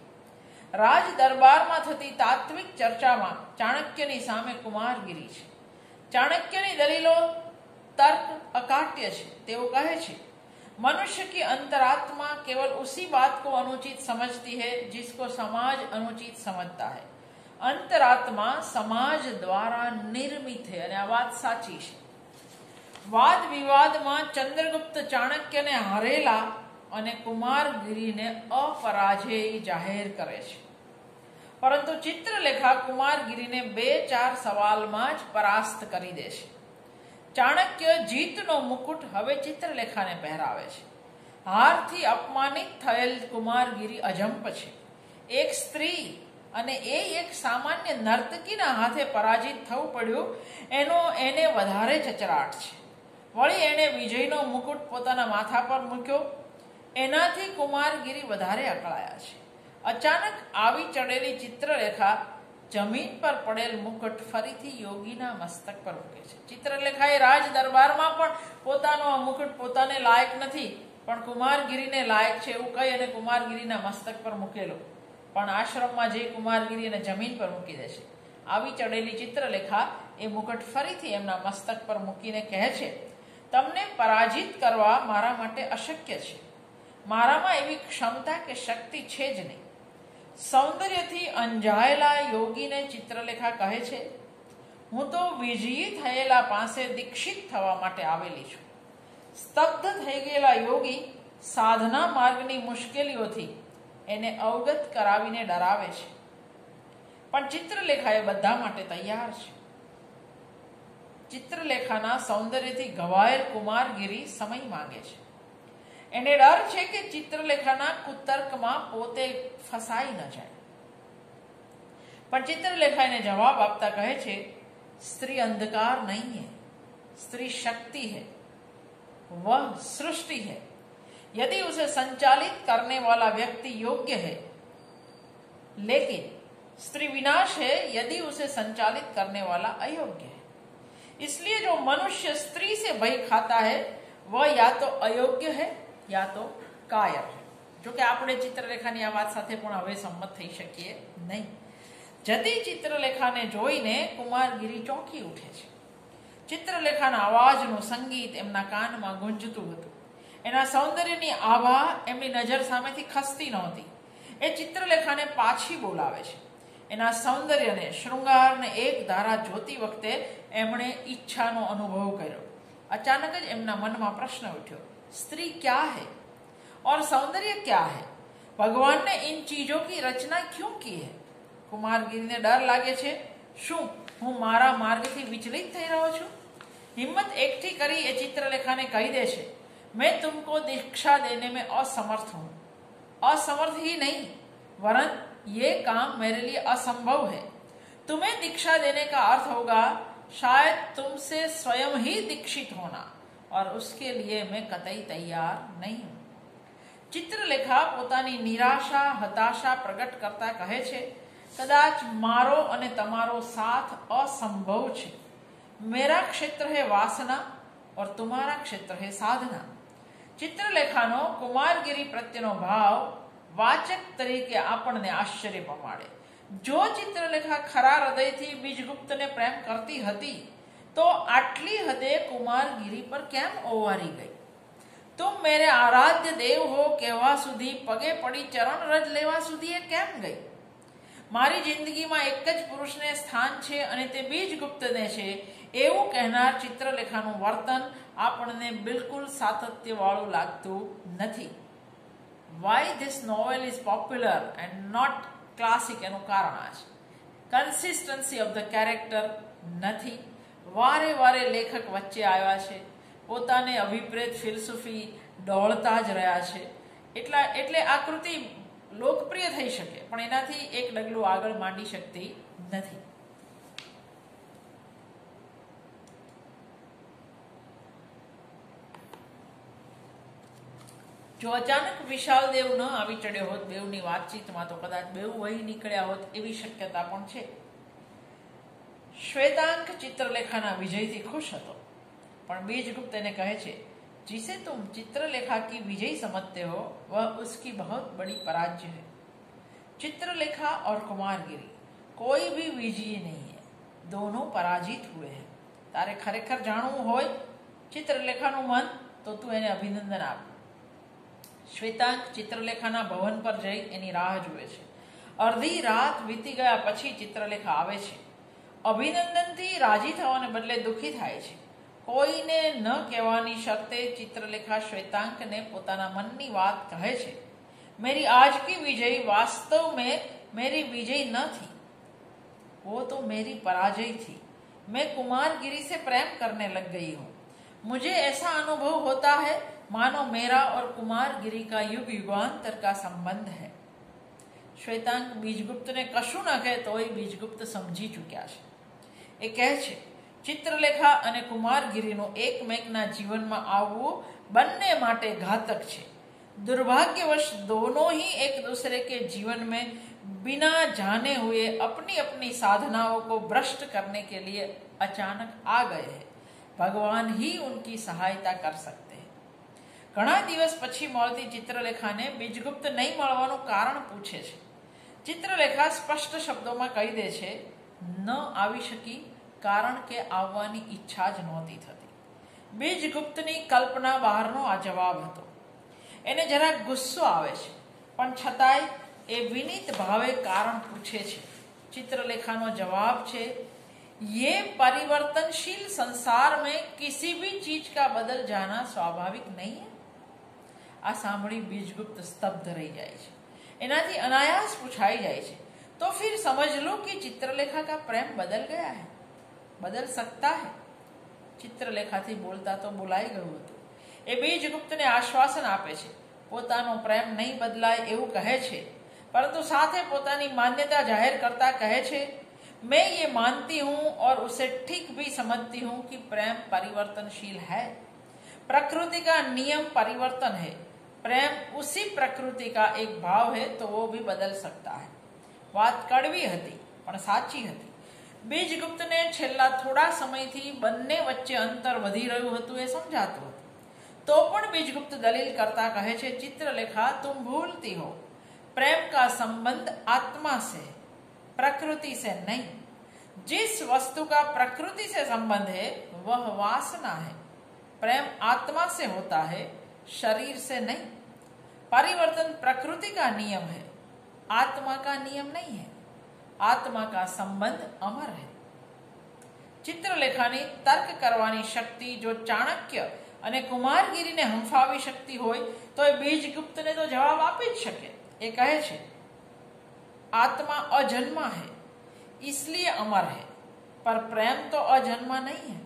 A: રાજ દરબારમાં થતી તાત્વિક ચર્ચામાં ચાણક્યની સામે કુમારગીરી છે ચાણક્યની દલીલો તર્ક અકાટ્ય છે તેઓ કહે છે मनुष्य की अंतरात्मा केवल उसी बात को अनुचित समझती है जिसको समाज अनुचित समझता है अंतरात्मा समाज દ્વારા નિર્મિત છે અને આ વાત સાચી છે વાદ વિવાદમાં ચંદ્રગુપ્ત ચાણક્યને હારેલા અને કુમારગીરીને અપરાજેય જાહેર કરે છે પરંતુ ચિત્રલેખા કુમારગીરીને બે ચાર સવાલમાં જ પરાસ્ત કરી દે છે. ચાણક્ય જીતનો મુકુટ હવે ચિત્રલેખાને પહેરાવે છે. હારથી અપમાનિત થયેલ કુમારગીરી અજંપ છે. એક સ્ત્રી અને એ એક સામાન્ય નર્તકીના હાથે પરાજિત થવું પડ્યું, એનો એને વધારે ચચરાટ છે. વળી એણે વિજયનો મુકુટ પોતાના માથા પર મૂક્યો. એનાથી કુમારગીરી વધારે અકળાયા છે. અચાનક આવી ચડેલી ચિત્રરેખા જમીન પર પડેલ મુકટ ફરીથી યોગીના મસ્તક પર મૂકે છે. ચિત્રલેખાએ રાજ દરબારમાં પણ પોતાનો આ મુકટ પોતાને લાયક નથી, પણ કુમારગીરીને લાયક છે એવું કહી અને કુમારગીરીના મસ્તક પર મૂકેલો. પણ આશ્રમમાં જઈ કુમારગીરીને જમીન પર મૂકી દે છે. આવી ચડેલી ચિત્રલેખા એ મુકટ ફરીથી એમના મસ્તક પર મૂકીને કહે છે, તમને પરાજિત કરવા મારા માટે અશક્ય છે. મારામાં એવી ક્ષમતા કે શક્તિ છે જ નહીં. સૌંદર્યથી અંજાયેલા યોગીને ચિત્રલેખા કહે છે, હું તો વિજયી થયેલા પાસે દીક્ષિત થવા માટે આવેલી છું. સ્તબ્ધ થઈ ગયેલા યોગી સાધના માર્ગની મુશ્કેલીઓથી એને અવગત કરાવીને ડરાવે છે. પણ ચિત્રલેખા એ બધા માટે તૈયાર છે. ચિત્રલેખાના સૌંદર્યથી ઘવાયેલ કુમારગીરી સમય માંગે છે. એને ડર છે કે ચિત્રલેખાના કુતર્કમાં પોતે ફસાઈ ન જાય પણ ચિત્રલેખા એને જવાબ આપતા કહે છે स्त्री अंधकार नहीं है स्त्री शक्ति है वह सृष्टि है यदि उसे संचालित करने वाला व्यक्ति योग्य है लेकिन स्त्री विनाश है यदि उसे संचालित करने वाला अयोग्य है इसलिए जो मनुष्य स्त्री से भय खाता है वह या तो अयोग्य है या તો કાયર જો કે આપણે ચિત્રલેખાની આ વાત સાથે પણ હવે સંમત થઈ શકીએ નહીં જતી ચિત્રલેખાને જોઈને કુમારગીરી ચોંકી ઉઠે છે ચિત્રલેખાના અવાજનું સંગીત એમના કાનમાં ગુંજતું હતું એના સૌંદર્યની આભા એમની નજર સામેથી ખસતી નહોતી। એ ચિત્રલેખાને પાછી બોલાવે છે। એના સૌંદર્યને શૃંગારને એક ધારા જોતી વખતે એમણે ઈચ્છાનો અનુભવ કર્યો। અચાનક જ એમના મનમાં પ્રશ્ન ઉઠ્યો। स्त्री क्या है और सौंदर्य क्या है भगवान ने इन चीजों की रचना क्यों की है કુમારગીરીને ડર લાગે છે શું હું મારા માર્ગથી વિચલિત થઈ રહ્યો છું હિંમત એકઠી કરી એ ચિત્રલેખાને કહી દે છે मैं तुमको दीक्षा देने में असमर्थ हूं असमर्थ ही नहीं वरन ये काम मेरे लिए असंभव है तुम्हें दीक्षा देने का अर्थ होगा शायद तुमसे स्वयं ही दीक्षित होना और उसके लिए मैं कतई तैयार नहीं हूं ચિત્રલેખા પોતાની નિરાશા હતાશા પ્રગટ કરતા કહે છે કદાચ મારો અને તમારો સાથ અસંભવ છે મેરા ક્ષેત્ર હે વાસના और तुम्हारा क्षेत्र है साधना ચિત્રલેખાનો કુમારગીરી પ્રત્યેનો ભાવ વાચક તરીકે આપણને આશ્ચર્ય પમાડે જો ચિત્રલેખા ખરા હૃદયથી બીજગુપ્તને પ્રેમ કરતી હતી તો આટલી હદે કુમારગીરી પર કેમ ઓવારી ગઈ? તો મેરે આરાધ્ય દેવ હો કહેવા સુધી પગે પડી ચરણ રજ લેવા સુધી એ કેમ ગઈ? મારી જિંદગીમાં એક જ પુરુષને સ્થાન છે અને તે બીજગુપ્તને છે. એવું કહેનાર ચિત્રલેખાનું વર્તન આપણને બિલકુલ સાતત્યવાળું લાગતું નથી. Why this novel is popular and not classic એનું કારણ આ છે. કન્સિસ્ટન્સી ઓફ ધ કેરેક્ટર નથી. વારે વારે લેખક વચ્ચે આવ્યા છે. પોતાને અભિપ્રેત ફિલસૂફી ડોળતા જ રહ્યા છે. એટલા, એટલે આ કૃતિ લોકપ્રિય થઈ શકે, પણ એનાથી એક ડગલું આગળ માંડી શકતી નથી. જો અચાનક વિશાલ દેવ ન આવી ચડ્યો હોત બેવની વાતચીતમાં તો કદાચ બેવ વહી નીકળ્યા હોત એવી શક્યતા પણ છે. શ્વેતાંક ચિત્રલેખાના વિજયથી ખુશ હતો પણ બીજગુપ્ત એને કહે છે जिसे तुम चित्रलेखा की विजय समझते हो वह उसकी बहुत बड़ी पराजय है चित्रलेखा और कुमारगिरी કોઈ भी વિજય નહીં है दोनों पराजित हुए हैं તારે ખરેખર જાણવું હોય ચિત્રલેખાનું મન તો તું એને અભિનંદન આપ શ્વેતાંક ચિત્રલેખાના ભવન પર જઈ એની રાહ જુએ છે અડધી રાત વીતી ગયા પછી ચિત્રલેખા આવે છે અભિનંદનથી રાજી થવાને બદલે દુઃખી થાય છે કોઈને ન કહેવાની શરતે ચિત્રલેખા શ્વેતાંકને પોતાના મનની વાત કહે છે मेरी आज की विजय वास्तव में मेरी विजय न थी वो तो मेरी पराजय थी मैं कुमारगिरी से प्रेम करने लग गई हूं मुझे ऐसा अनुभव होता है मानो मेरा और कुमारगिरी का युग युगांतर का संबंध है શ્વેતાંક બીજગુપ્તને કશું ન કહે તોય બીજગુપ્ત સમજી ચૂક્યા છે એ કહે છે ચિત્રલેખા અને કુમારગીરીનું એકમેકના જીવનમાં આવવું બંને માટે ઘાતક છે दुर्भाग्यवश दोनों ही एक दूसरे के जीवन में बिना जाने हुए अपनी अपनी साधनाओं को भ्रष्ट करने के लिए अचानक आ गए हैं भगवान ही उनकी सहायता कर सकते हैं ઘણા દિવસ પછી મળતી ચિત્રલેખાને બીજગુપ્ત નહીં મળવાનું કારણ પૂછે છે ચિત્રલેખા સ્પષ્ટ શબ્દોમાં કહી દે છે ન આવી શકી કારણ કે આવવાની ઈચ્છા જ નહોતી થતી બીજગુપ્તની કલ્પના બહારનો આ જવાબ હતો એને જરાક ગુસ્સો આવે છે પણ છતાંય એ વિનીત ભાવે કારણ પૂછે છે चित्रलेखा जवाब છે ये परिवर्तनशील संसार में किसी भी चीज का बदल जाना स्वाभाविक नहीं है આ સાંભળી બીજગુપ્ત સ્તબ્ધ રહી જાય છે એનાથી અનાયાસ પૂછાઈ જાય છે तो फिर समझ लो कि चित्रलेखा का प्रेम बदल गया है બદલ सकता है ચિત્રલેખાથી બોલતા તો બોલાઈ ગયું હતું એ બીજગુપ્તને આશ્વાસન આપે છે પોતાનો પ્રેમ નહીં બદલાય એવું કહે છે પરંતુ સાથે પોતાની માન્યતા જાહેર કરતા કહે છે मैं ये मानती हूं और उसे ठीक भी समझती हूं कि प्रेम परिवर्तनशील है प्रकृति का नियम परिवर्तन है प्रेम उसी प्रकृति का एक भाव है तो वो भी बदल सकता है વાત કડવી હતી પણ સાચી હતી બીજગુપ્તને છેલ્લા થોડા સમયથી બંને વચ્ચે અંતર વધી રહ્યું હતું એ સમજાતું હતું તો પણ બીજગુપ્ત દલીલ કરતા કહે છે ચિત્રલેખા तुम भूलती हो प्रेम का संबंध आत्मा से प्रकृति से नहीं जिस वस्तु का प्रकृति से संबंध है वह वासना है प्रेम आत्मा से होता है शरीर से नहीं परिवर्तन प्रकृति का नियम है आत्मा का नियम नहीं है आत्मा का संबंध अमर है ચિત્રલેખાની તર્ક કરવાની શક્તિ જો ચાણક્ય અને કુમારગીરીને હંફાવી શકતી હોય તો એ બીજગુપ્તને તો જવાબ આપી જ શકે એ કહે છે आत्मा अजन्मा है इसलिए अमर है पर प्रेम तो अजन्मा नहीं है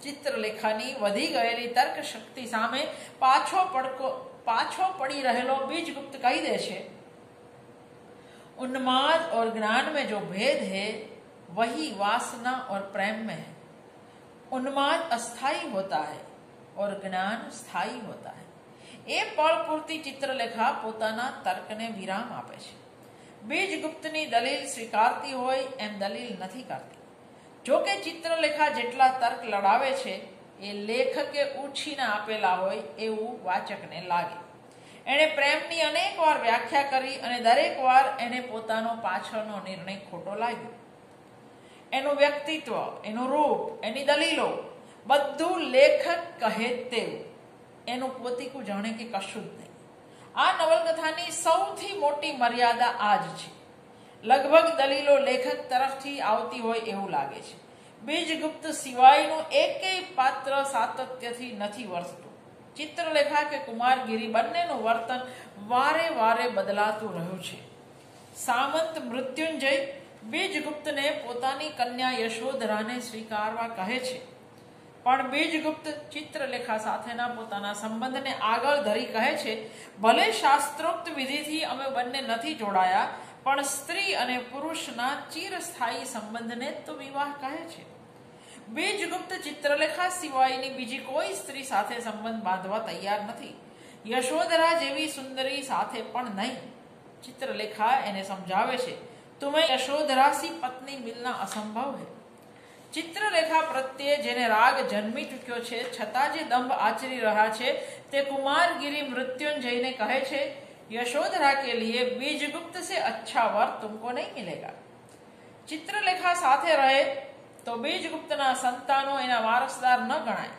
A: ચિત્રલેખાની વધી ગયેલી તર્ક શક્તિ સામે પાછો પડકો પાછો પડી રહેલો बीजगुप्त કહી દે છે उन्माद और ज्ञान में जो भेद है वही वासना और प्रेम में है उन्माद अस्थाई होता है और ज्ञान स्थायी होता है એ પળ પૂરતી ચિત્રલેખા પોતાના તર્કને વિરામ આપે છે બીજગુપ્તની દલીલ સ્વીકારતી હોય એમ દલીલ નથી કરતી જો કે ચિત્રલેખા જેટલા તર્ક લડાવે છે એ લેખકે ઉછીને આપેલા હોય એવું વાચકને લાગે એણે પ્રેમની અનેક વાર વ્યાખ્યા કરી અને દરેક વાર એને પોતાનો પાછળનો નિર્ણય ખોટો લાગ્યો. એનું વ્યક્તિત્વ, એનું રૂપ, એની દલીલો બધું લેખક કહે તેવું. એનું પોતીકું જાણે કે કશું જ નહીં. આ નવલકથાની સૌથી મોટી મર્યાદા આ જ છે. લગભગ દલીલો લેખક તરફથી આવતી હોય એવું લાગે છે. બીજગુપ્ત સિવાયનું એકેય પાત્ર સાતત્યથી નથી વર્તતું ચિત્રલેખા કે કુમારગીરી બંનેનું વર્તન વારે વારે બદલાતું રહ્યું છે. સામંત મૃત્યુંજય બીજગુપ્તને પોતાની કન્યા યશોધરાને સ્વીકારવા કહે છે. પણ બીજગુપ્ત ચિત્રલેખા સાથેના પોતાના સંબંધને આગળ ધરી કહે છે, ભલે શાસ્ત્રોક્ત વિધિથી અમે બંને નથી જોડાયા, પણ સ્ત્રી અને પુરુષના ચિરસ્થાયી સંબંધને તો વિવાહ કહે છે. બીજગુપ્ત ચિત્રલેખા સિવાયની બીજી કોઈ સ્ત્રી સાથે સંબંધ બાંધવા તૈયાર નથી યશોધરા જેવી સુંદરી સાથે પણ નહીં ચિત્રલેખા એને સમજાવે છે તુમે યશોધરાસી પત્ની મિલના અસંભવ હૈ ચિત્રલેખા પ્રત્યે જેને રાગ જન્મી ચૂક્યો છે છતાં જે દંભ આચરી રહ્યા છે તે કુમારગીરી મૃત્યુંજયને કહે છે यशोधरा के लिए बीजगुप्त से अच्छा वर तुमको नहीं मिलेगा ચિત્રલેખા સાથે રહે તો બીજગુપ્તના સંતાનો એના વારસદાર ન ગણાય.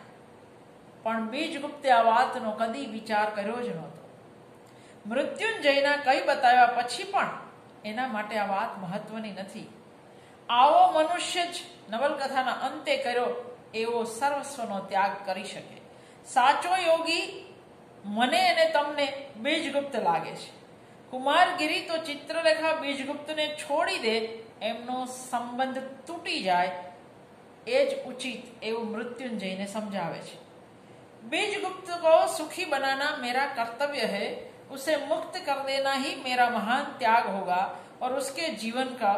A: પણ બીજગુપ્તે આ વાતનો કદી વિચાર કર્યો જ નહોતો. મૃત્યુંજયના કઈ બતાવ્યા પછી પણ એના માટે આ વાત મહત્વની નથી. આવો મનુષ્ય જ નવલકથાના અંતે કર્યો એવો સર્વસ્વનો ત્યાગ કરી શકે. સાચો યોગી મને અને તમને બીજગુપ્ત લાગે છે. કુમારગીરી તો ચિત્રલેખા બીજગુપ્તને છોડી દે, એમનો સંબંધ તૂટી જાય એ જ ઉચિત એવું મૃત્યુંજયને સમજાવે છે बीजगुप्त को सुखी बनाना मेरा कर्तव्य है उसे मुक्त कर देना ही मेरा महान त्याग होगा और उसके जीवन का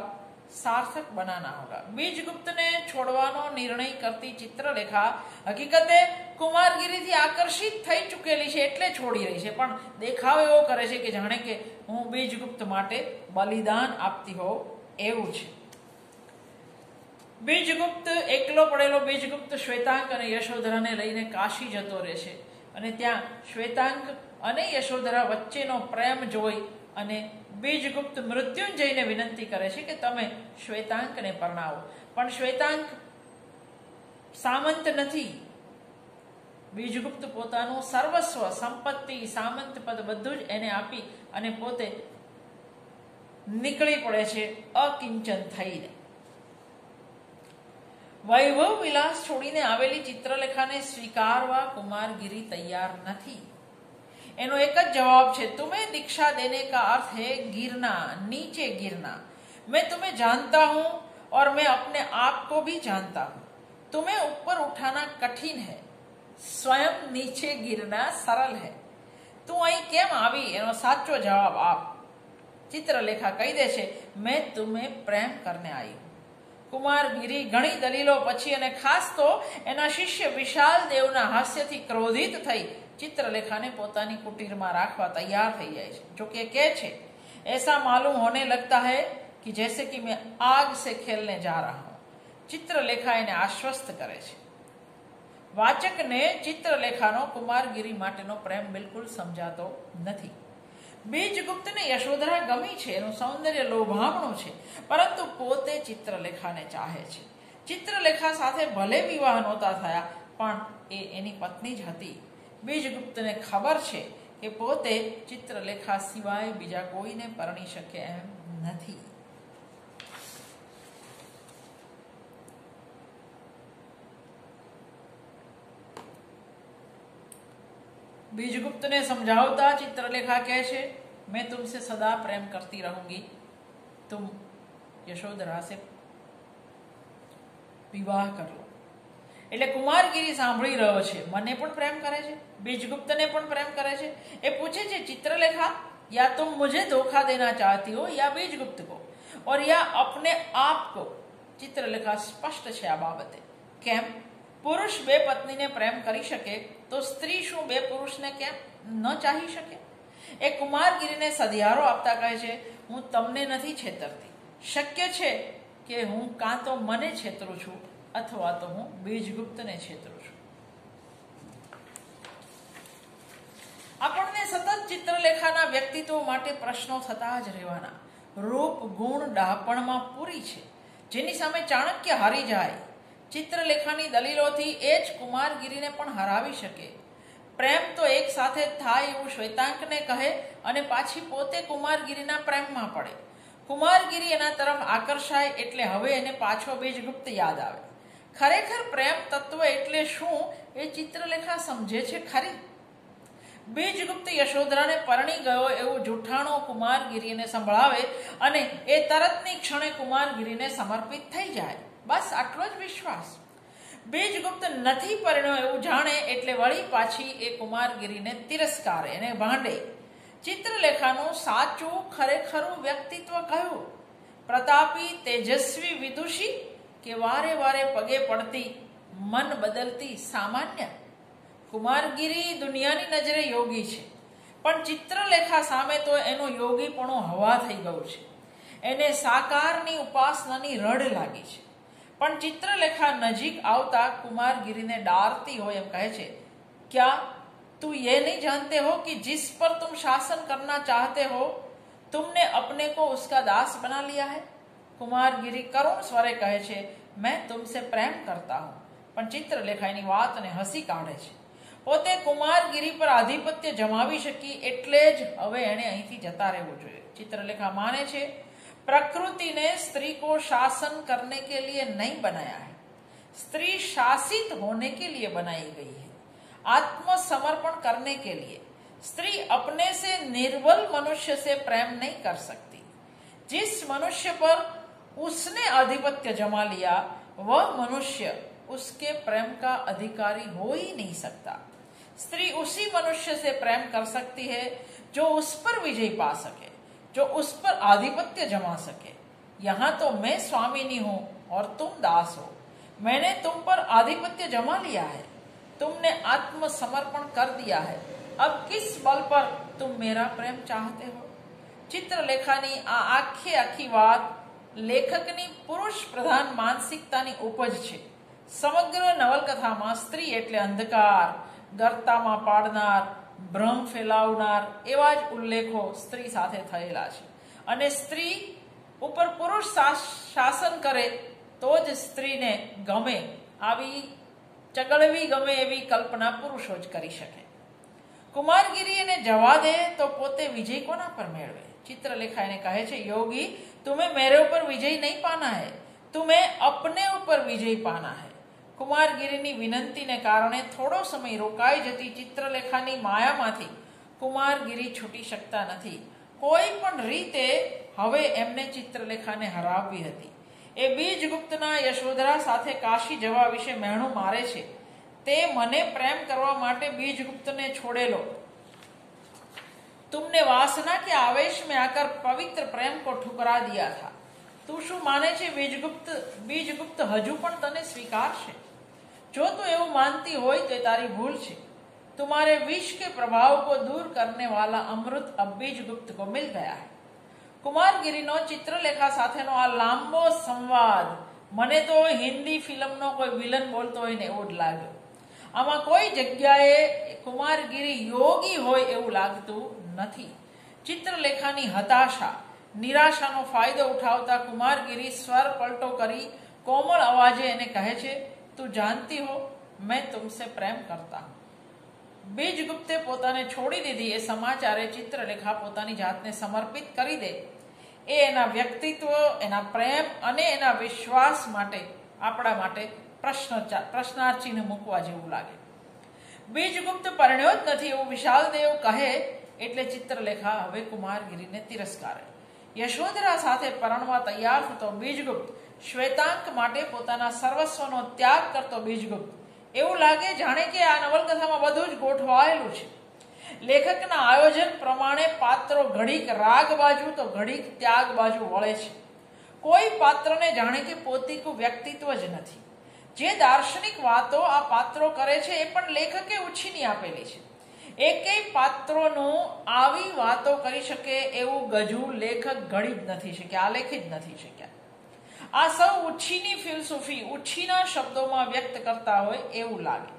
A: સાર્થક બનાના હોગા બીજગુપ્તને છોડવાનો નિર્ણય કરતી ચિત્રલેખા હકીકતે કુમારગીરીથી આકર્ષિત થઈ ચૂકેલી છે એટલે છોડી રહી છે પણ દેખાવ એવો કરે છે કે જાણે કે હું બીજગુપ્ત માટે બલિદાન આપતી હોઉં એવું છે બીજગુપ્ત એકલો પડેલો બીજગુપ્ત શ્વેતાંક અને યશોધરાને લઈને કાશી જતો રહે છે. અને ત્યાં શ્વેતાંક અને યશોધરા વચ્ચેનો પ્રેમ જોઈ અને બીજગુપ્ત મૃત્યુંજયને વિનંતી કરે છે કે તમે શ્વેતાંકને પરણાવો. પણ શ્વેતાંક સામંત નથી. બીજગુપ્ત પોતાનું સર્વસ્વ, સંપત્તિ, સામંત પદ બધું જ એને આપી અને પોતે નીકળી પડે છે અકિંચન થઈને. વૈભવ વિલાસ છોડીને આવેલી ચિત્રલેખાને સ્વીકારવા કુમારગીરી તૈયાર નથી एनो एक જ जवाब છે तुम्हें दीक्षा देने का अर्थ है गिरना नीचे गिरना मैं तुम्हें जानता हूं और मैं अपने आप को भी जानता हूं तुम्हें ऊपर उठाना कठिन है स्वयं નીચે गिरना सरल है તું અહીં કેમ આવી એનો સાચો જવાબ આપ ચિત્રલેખા કહી દે છે મેં તુમે પ્રેમ કરને આવી હું કુમાર ગિરી ઘણી દલીલો પછી અને ખાસ તો એના શિષ્ય વિશાલ દેવના હાસ્યથી ક્રોધિત થઈ ચિત્રલેખાને પોતાની કુટીરમાં રાખવા તૈયાર થઈ જાય છે જો કે કહે છે ऐसा मालूम होने लगता है कि जैसे कि मैं आग से खेलने जा रहा हूं ચિત્રલેખા એને આશ્વસ્ત કરે છે વાચકને ચિત્રલેખાનો કુમારગીરી માટેનો પ્રેમ બિલકુલ સમજાતો નથી બીજગુપ્તને યશોધરા ગમી છે, એનું સૌંદર્ય લોભામણું છે, પરંતુ પોતે ચિત્રલેખાને ચાહે છે. ચિત્રલેખા સાથે ભલે વિવાહ નહોતા થયા, પણ એ એની પત્ની જ હતી. બીજગુપ્તને ખબર છે કે પોતે ચિત્રલેખા સિવાય બીજા કોઈને પરણી શકે એમ નથી. बीजगुप्त ने समझावता चित्रलेखा કહે છે मैं तुमसे सदा प्रेम करती रहूंगी तुम यशोधरा से વિવાહ કર લો એટલે કુમારગીરી સાંભળી રહ્યો છે મને પણ પ્રેમ કરે છે બીજગુપ્તને પણ પ્રેમ કરે છે એ પૂછે છે ચિત્રલેખા या तुम मुझे धोखा देना चाहती हो या बीजगुप्त को और या अपने आप को ચિત્રલેખા સ્પષ્ટ છે આ બાબતે કેમ પુરુષ બે પત્નીને પ્રેમ કરી શકે, તો સ્ત્રી શું બે પુરુષને કેમ ન ચાહી શકે? એ કુમારગીરીને સધિયારો આપતા કહે છે, હું તમને નથી છેતરતી. શક્ય છે કે હું કાં તો મને છેતરું છું અથવા તો હું બીજગુપ્તને છેતરું છું. આપણને સતત ચિત્રલેખાના વ્યક્તિત્વ માટે પ્રશ્નો થતા જ રહેવાના. રૂપ, ગુણ, ડાપણમાં પૂરી છે. જેની સામે ચાણક્ય હારી જાય ચિત્રલેખાની દલીલોથી એ જ કુમારગીરીને પણ હરાવી શકે. પ્રેમ તો એક સાથે થાય એવું શ્વેતાંકને કહે અને પાછી પોતે કુમારગીરીના પ્રેમમાં પડે. કુમારગીરી એના તરફ આકર્ષાય એટલે હવે એને પાછો બીજગુપ્ત યાદ આવે. ખરેખર પ્રેમ તત્વ એટલે શું એ ચિત્રલેખા સમજે છે ખરી? બીજગુપ્ત યશોધરાને પરણી ગયો એવું જૂઠાણો કુમારગીરીને સંભળાવે અને એ તરતની ક્ષણે કુમારગીરીને સમર્પિત થઈ જાય. બસ આટલો જ વિશ્વાસ. બીજગુપ્ત નથી પરિણ્યો એવું જાણે એટલે વળી પાછી એ કુમારગીરીને તિરસ્કારે, એને ભાંડે. ચિત્રલેખાનું સાચું ખરેખરું વ્યક્તિત્વ કયું પ્રતાપી તેજસ્વી વિદુષી કે વારે વારે પગે પડતી, મન બદલતી સામાન્ય? કુમારગીરી દુનિયાની નજરે યોગી છે, પણ ચિત્રલેખા સામે તો એનો યોગીપણો હવા થઈ ગયો છે. એને સાકારની ઉપાસનાની રડ લાગી છે. પણ ચિત્રલેખા નજીક આવતા કુમારગીરીને ડારતી હોય એમ કહે છે ક્યા તું ये नहीं जानते हो कि जिस पर तुम शासन करना चाहते हो तुमने अपने को उसका दास बना लिया है કુમારગીરી કરુણ સ્વરે કહે છે મેં તુમસે પ્રેમ કરતા હું પણ ચિત્રલેખા એની વાતને હસી કાઢે છે પોતે કુમારગીરી પર આધિપત્ય જમાવી શકી એટલે જ હવે એણે અહીંથી જતા રહેવું જોઈએ ચિત્રલેખા માને છે प्रकृति ने स्त्री को शासन करने के लिए नहीं बनाया है। स्त्री शासित होने के लिए बनाई गई है। आत्मसमर्पण करने के लिए। स्त्री अपने से निर्बल मनुष्य से प्रेम नहीं कर सकती। जिस मनुष्य पर उसने आधिपत्य जमा लिया, वह मनुष्य उसके प्रेम का अधिकारी हो ही नहीं सकता। स्त्री उसी मनुष्य से प्रेम कर सकती है जो उस पर विजय पा सके। जो उस पर आधिपत्य जमा सके यहां तो मैं स्वामिनी हूं और तुम दास हो मैंने तुम पर आधिपत्य जमा लिया है तुमने आत्मसमर्पण कर दिया है अब किस बल पर तुम मेरा प्रेम चाहते हो ચિત્રલેખાની આ આખી આખી વાત લેખકની પુરુષ પ્રધાન માનસિકતાની ઉપજ છે સમગ્ર નવલકથામાં સ્ત્રી એટલે અંધકાર ગર્તામાં પાડનાર ભ્રમ ફેલાવનાર એવા જ ઉલ્લેખો સ્ત્રી સાથે થયેલા છે. અને સ્ત્રી ઉપર પુરુષ શાસન કરે તો જ સ્ત્રીને ગમે આવી, ચગળવી ગમે એવી કલ્પના પુરુષો જ કરી શકે. કુમારગીરી એને જવા દે તો પોતે વિજય કોના પર મેળવે? ચિત્રલેખા એને કહે છે, યોગી, તુમે મેરે ઉપર વિજય નહીં પાના હૈ. તુમે અપને ઉપર વિજય પાના હૈ. કુમારગીરીની વિનંતીને કારણે થોડો સમય રોકાઈ જતી ચિત્રલેખાની માયામાંથી કુમારગીરી છૂટી શકતા નથી કોઈ પણ રીતે હવે એમને ચિત્રલેખાને હરાવવી હતી એ બીજગુપ્તના યશોધરા સાથે કાશી જવા વિશે મહેણું મારે છે તે મને પ્રેમ કરવા માટે બીજગુપ્તને છોડેલો तुमने वासना के आवेश में आकर पवित्र प्रेम को ठुकरा दिया था તું શું માને છે બીજગુપ્ત બીજગુપ્ત હજુ પણ તને સ્વીકારશે જો તું એવું માનતી હોય તો તારી ભૂલ છે तुम्हारे विष के प्रभाव को दूर करने वाला अमृत अब बीजगुप्त को मिल गया है કુમારગીરીનો ચિત્રલેખા સાથેનો આ લાંબો સંવાદ મને તો હિન્દી ફિલ્મનો કોઈ વિલન બોલતો હોય ને એવું જ લાગ્યો આમાં કોઈ જગ્યાએ કુમારગીરી યોગી હોય એવું લાગતું નથી ચિત્રલેખાની હતાશા નિરાશાનો ફાયદો ઉઠાવતા કુમારગીરી સ્વર પલટો કરી કોમળ અવાજે એને કહે છે તું જાણતી હો, મેં તુમસે પ્રેમ કરતા. બીજગુપ્તે પોતાને છોડી દીધી, એ સમાચારે ચિત્રલેખા પોતાની જાતને સમર્પિત કરી દે. એ એના વ્યક્તિત્વ, એના પ્રેમ અને એના વિશ્વાસ માટે, આપણા માટે પ્રશ્ન પ્રશ્નાર્ચિહ્ન મૂકવા જેવું લાગે. બીજગુપ્ત પરણ્યો જ નથી એવું વિશાલદેવ કહે, એટલે ચિત્રલેખા હવે કુમારગીરીને તિરસ્કારે. યશોધરા સાથે પરણવા તૈયાર થતો બીજગુપ્ત શ્વેતાંક માટે પોતાના સર્વસ્વનો ત્યાગ કરતો બીજગુપ્ત. એવું લાગે જાણે કે આ નવલકથામાં બધું જ ગોઠવાયેલું છે. લેખકના આયોજન પ્રમાણે પાત્રો ઘડીક રાગ બાજુ તો ઘડીક ત્યાગ બાજુ વળે છે. કોઈ પાત્રને જાણે કે પોતીકું વ્યક્તિત્વ જ નથી. જે દાર્શનિક વાતો આ પાત્રો કરે છે એ પણ લેખકે ઉછીની આપેલી છે. એકેય પાત્રોનું આવી વાતો કરી શકે એવું ગજુ લેખક ઘડી જ નથી શક્યા આલેખી જ નથી શક્યા. આ સૌ ઉછીની ફિલસૂફી, ઉછીના શબ્દોમાં વ્યક્ત કરતા હોય એવું લાગે.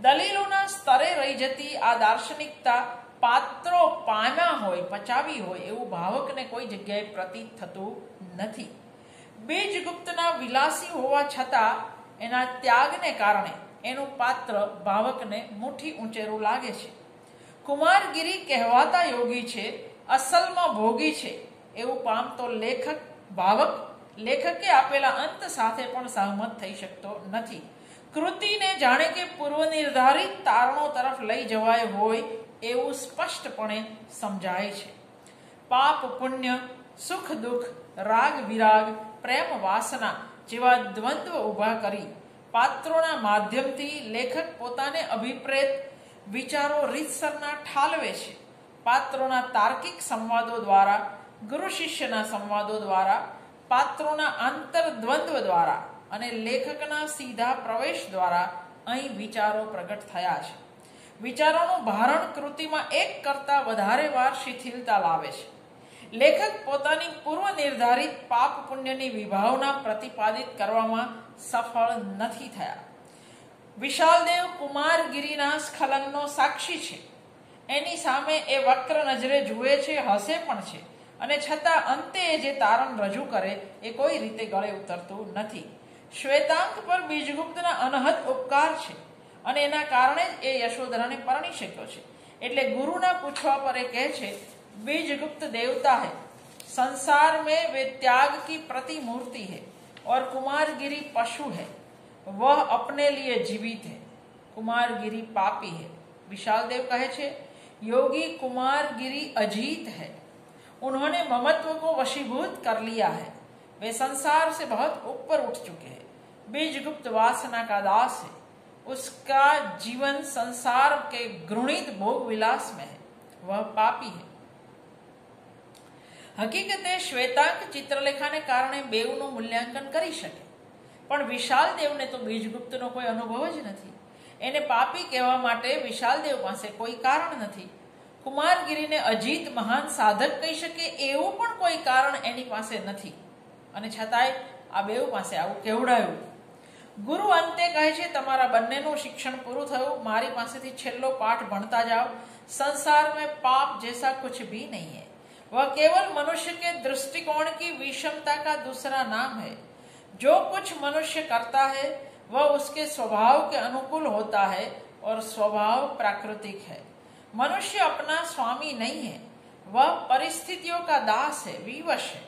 A: દલીલોના સ્તરે રહી જતી આ દાર્શનિકતા પાત્રો પામ્યા હોય, પચાવી હોય એવું ભાવકને કોઈ જગ્યાએ પ્રતીત થતું નથી. બીજગુપ્તના વિલાસી હોવા છતાં એના ત્યાગને કારણે એનું પાત્ર ભાવકને મુઠ્ઠી ઊંચેરું લાગે છે. કુમારગીરી કહેવાતા યોગી છે, અસલમાં ભોગી છે, એવું પામતો લેખક, ભાવક, લેખકે આપેલા અંત સાથે પણ સહમત થઈ શકતો નથી. કૃતિને જાણે કે પૂર્વ નિર્ધારિત તારણો તરફ લઈ જવાય હોય એવું સ્પષ્ટપણે સમજાય છે. પાપ, પુણ્ય, સુખ, દુઃખ, રાગ, વિરાગ, પ્રેમ, વાસના જેવા દ્વંદ્વ ઊભા કરી પાત્રોના માધ્યમથી લેખક પોતાને અભિપ્રેત વિચારો રીતસરના ઠાલવે છે. પાત્રોના તાર્કિક સંવાદો દ્વારા, ગુરુ શિષ્યના સંવાદો દ્વારા, પાત્રોના આંતરદ્વંદ્વ દ્વારા અને લેખકના સીધા પ્રવેશ દ્વારા અહીં વિચારો પ્રગટ થયા છે. વિચારોનું ભારણ કૃતિમાં એક કરતા વધારે વાર શિથિલતા લાવે છે. લેખક પોતાની પૂર્વ નિર્ધારિત પાપ પુણ્યની વિભાવના પ્રતિપાદિત કરવામાં સફળ નથી થયા. વિશાલદેવ કુમારગીરીના સ્ખલનનો સાક્ષી છે. એની સામે એ વક્ર નજરે જુએ છે, હસે પણ છે. અને છતાં અંતે જે તારણ રજૂ કરે એ કોઈ રીતે ગળે ઉતરતું નથી. શ્વેતાંક પર બીજગુપ્તના અનહદ ઉપકાર છે અને એના કારણે જ એ યશોધરાને પરણી શક્યો છે. એટલે ગુરુના પૂછવા પર એ કહે છે, બીજગુપ્ત દેવતા હૈ. સંસાર મેં વે ત્યાગ કી પ્રતિમૂર્તિ હૈ. और कुमारगिरी पशु है। वह अपने लिए जीवित है। कुमारगिरी पापी है। विशाल देव कहे छे, योगी कुमारगिरी अजीत है। उन्होंने ममत्व को वशीभूत कर लिया है। वे संसार से बहुत ऊपर उठ चुके हैं। बीजगुप्त वासना का दास है। उसका जीवन संसार के घृणित भोग विलास में है। वह पापी है। હકીકતે શ્વેતાંક ચિત્રલેખાને કારણે બેઉનું મૂલ્યાંકન કરી શકે. પણ વિશાલ દેવને તો બીજગુપ્તનો કોઈ અનુભવ જ નથી. એને પાપી કહેવા માટે વિશાલ દેવ પાસે કોઈ કારણ નથી. કુમારગીરીને અજીત મહાન સાધક કહી શકે એવું પણ કોઈ કારણ એની પાસે નથી. અને છતાંય આ બેઉ પાસે આવું કેવડાયું? ગુરુ અંતે કહે છે, તમારા બંનેનું શિક્ષણ પૂરું થયું. મારી પાસેથી છેલ્લો પાઠ ભણતા જાઓ. સંસાર મેં પાપ જૈસા કુછ ભી નહીં है वह केवल मनुष्य के दृष्टिकोण की विषमता का दूसरा नाम है। जो कुछ मनुष्य करता है, वह उसके स्वभाव के अनुकूल होता है और स्वभाव प्राकृतिक है। मनुष्य अपना स्वामी नहीं है। वह परिस्थितियों का दास है, विवश है,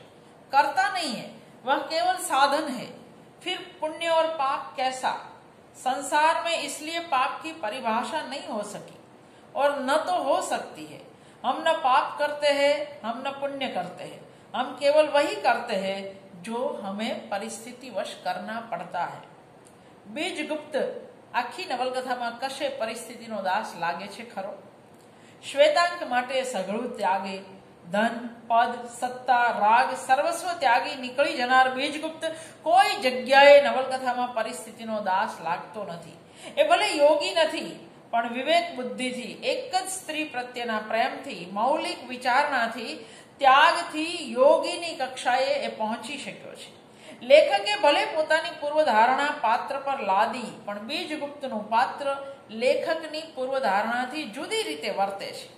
A: करता नहीं है, वह केवल साधन है। फिर पुण्य और पाप कैसा? संसार में इसलिए पाप की परिभाषा नहीं हो सकी और न तो हो सकती है। हम न पाप करते हैं हम न पुण्य करते हैं हम केवल वही करते हैं जो हमें परिस्थितिवश करना पड़ता है બીજ ગુપ્ત આખી નવલકથામાં કશે પરિસ્થિતિનો દાસ લાગે છે ખરો શ્વેતાંક માટે સઘળું ત્યાગે ધન પદ સત્તા રાગ સર્વસ્વ ત્યાગી નીકળી જનાર બીજગુપ્ત કોઈ જગ્યાએ નવલકથામાં પરિસ્થિતિનો દાસ લાગતો નથી એ ભલે યોગી નથી પણ વિવેક બુદ્ધિથી એક જ સ્ત્રી પ્રત્યેના પ્રેમથી, મૌલિક વિચારણાથી, ત્યાગથી યોગીની કક્ષાએ એ પહોંચી શક્યો છે. લેખકે ભલે પોતાની પૂર્વધારણા પાત્ર પર લાદી, પણ બીજગુપ્તનું પાત્ર લેખકની પૂર્વધારણાથી જુદી રીતે વર્તે છે.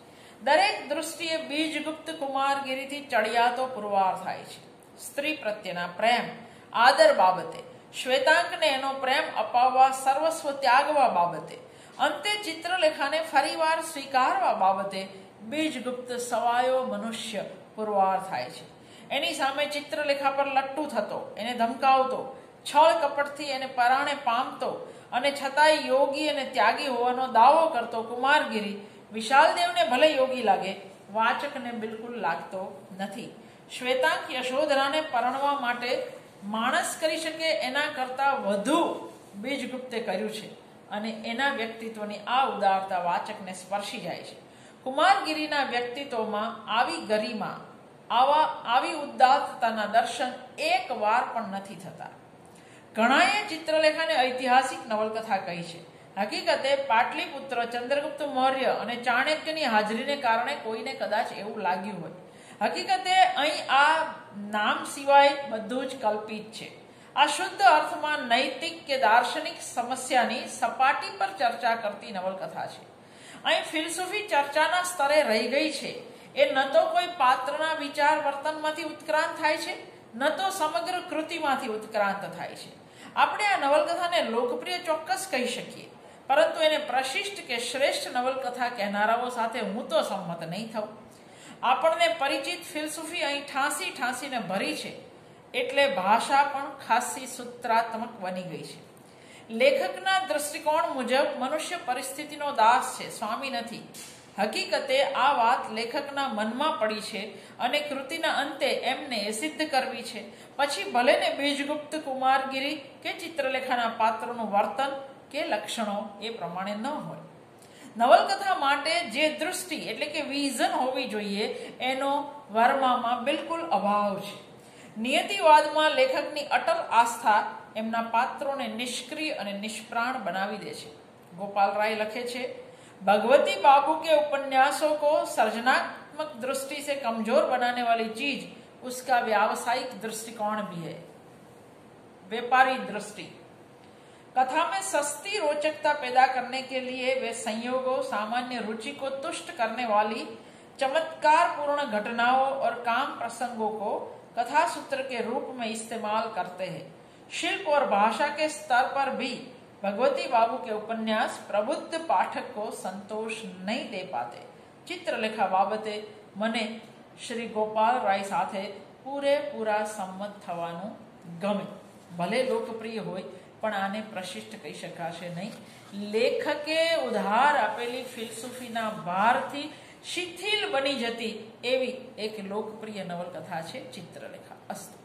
A: દરેક દૃષ્ટિએ બીજગુપ્ત કુમારગીરીથી ચડિયાતો પુરવાર થાય છે. સ્ત્રી પ્રત્યેના પ્રેમ, આદર બાબતે, શ્વેતાંકને એનો પ્રેમ અપાવવા, સર્વસ્વ ત્યાગવા બાબતે અંતે ચિત્રલેખાને ફરીવાર સ્વીકારવા બાબતે બીજગુપ્ત સવાયો મનુષ્ય પુરવાર થાય છે. એની સામે ચિત્રલેખા પર લટ્ટુ થતો, એને ધમકાવતો, છળ કપટથી એને પરાણે પામતો અને છતાંય યોગી અને ત્યાગી હોવાનો દાવો કરતો કુમારગીરી વિશાલદેવને ભલે યોગી લાગે, વાચકને બિલકુલ લાગતો નથી. શ્વેતાંક યશોધરાને પરણવા માટે માણસ કરી શકે એના કરતાં વધુ બીજગુપ્તે કર્યું છે. અને એના વ્યક્તિત્વની આ ઉદારતા વાચકને સ્પર્શી જાય છે. કુમારગીરીના વ્યક્તિત્વમાં આવી ગરિમા, આવા, આવી ઉદાત્તતાના દર્શન એક વાર પણ નથી થતા. ઘણાએ ચિત્રલેખાને ઐતિહાસિક નવલકથા કહી છે. હકીકતે પાટલીપુત્ર, ચંદ્રગુપ્ત મૌર્ય અને ચાણક્યની હાજરીને કારણે કોઈને કદાચ એવું લાગ્યું હોય. હકીકતે અહીં આ નામ સિવાય બધું જ કલ્પિત છે. આ શુદ્ધ અર્થમાં નૈતિક કે દાર્શનિક સમસ્યાની સપાટી પર ચર્ચા કરતી નવલકથા છે. અહીં ફિલસૂફી ચર્ચાના સ્તરે રહી ગઈ છે. એ ન તો કોઈ પાત્રના વિચાર વર્તનમાંથી ઉત્ક્રાંત થાય છે, ન તો સમગ્ર કૃતિમાંથી ઉત્ક્રાંત થાય છે. આપણે આ નવલકથાને લોકપ્રિય ચોક્કસ કહી શકીએ, પરંતુ એને પ્રશિષ્ટ કે શ્રેષ્ઠ નવલકથા કહેનારાઓ સાથે હું તો સંમત નહીં થઉં. આપણને પરિચિત ફિલસૂફી અહીં ઠાંસી ઠાંસીને ભરી છે. એટલે ભાષા પણ ખાસી સૂત્રાત્મક બની ગઈ છે. લેખકના દૃષ્ટિકોણ મુજબ મનુષ્ય પરિસ્થિતિનો દાસ છે, સ્વામી નથી. હકીકતે આ વાત લેખકના મનમાં પડી છે અને કૃતિના અંતે એમને સિદ્ધ કરવી છે. પછી ભલે ને બીજગુપ્ત કુમારગીરી કે ચિત્રલેખાના પાત્રોનું વર્તન કે લક્ષણો એ પ્રમાણે ન હોય. નવલકથા માટે જે દૃષ્ટિ એટલે કે વિઝન હોવી જોઈએ એનો વર્મામાં બિલકુલ અભાવ છે. નિયતિવાદમાં લેખકની અટલ આસ્થા એમના પાત્રોને નિષ્ક્રિય અને નિષ્પ્રાણ બનાવી દે છે ગોપાલ રાય લખે છે भगवती बाबू के उपन्यासों को सृजनात्मक दृष्टि से कमजोर बनाने वाली चीज उसका व्यावसायिक दृष्टिकोण भी है व्यापारी दृष्टि कथा में सस्ती रोचकता पैदा करने के लिए वे संयोगों सामान्य रुचि को तुष्ट करने वाली चमत्कार पूर्ण घटनाओं और काम प्रसंगों को कथा सूत्र के रूप में इस्तेमाल करते हैं शिल्प और भाषा के स्तर पर भी भगवती बाबू के उपन्यास प्रबुद्ध पाठक को संतोष नहीं दे पाते ચિત્રલેખા બાબતે મને શ્રી ગોપાલ રાય સાથે પૂરેપૂરા સંમત થવાનું ગમે ભલે લોકપ્રિય હોય પણ આને પ્રશિષ્ટ કહી શકાશે નહીં લેખકે ઉધાર આપેલી ફિલસૂફીના ભારથી શિથિલ બની જતી એવી એક લોકપ્રિય નવલકથા છે ચિત્રલેખા અસ્તુ.